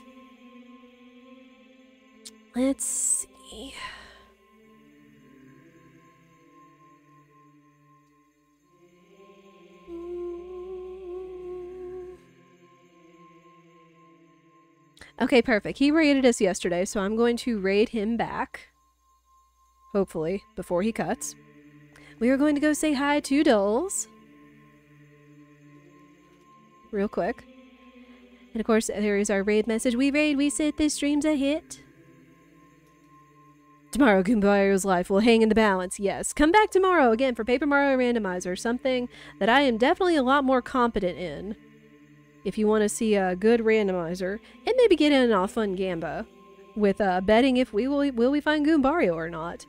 Let's see. Okay, perfect. He raided us yesterday, so I'm going to raid him back. Hopefully, before he cuts. We are going to go say hi to Dolls. Real quick. And of course, there is our raid message. We raid, we sit, this stream's a hit. Tomorrow, Goombario's life will hang in the balance. Yes, come back tomorrow again for Paper Mario Randomizer, something that I am definitely a lot more competent in if you want to see a good randomizer, and maybe get in a fun gamba with uh, betting if we will will we find Goombario or not.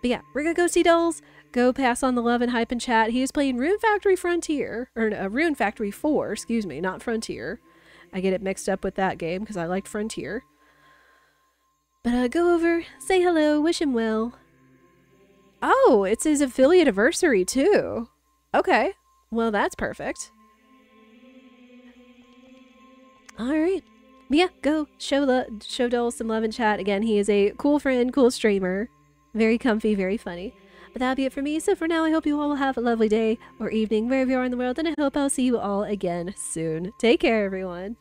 But yeah, we're gonna go see Dolls. Go pass on the love and hype and chat. He is playing Rune Factory Frontier, or uh, Rune Factory 4, excuse me, not Frontier. I get it mixed up with that game because I liked Frontier. But uh, go over, say hello, wish him well. Oh, it's his affiliate anniversary too. Okay, well that's perfect. All right. Yeah, go show the show Dole some love and chat. Again, he is a cool friend, cool streamer, very comfy, very funny. But that'll be it for me. So for now, I hope you all will have a lovely day or evening wherever you are in the world, and I hope I'll see you all again soon. Take care, everyone.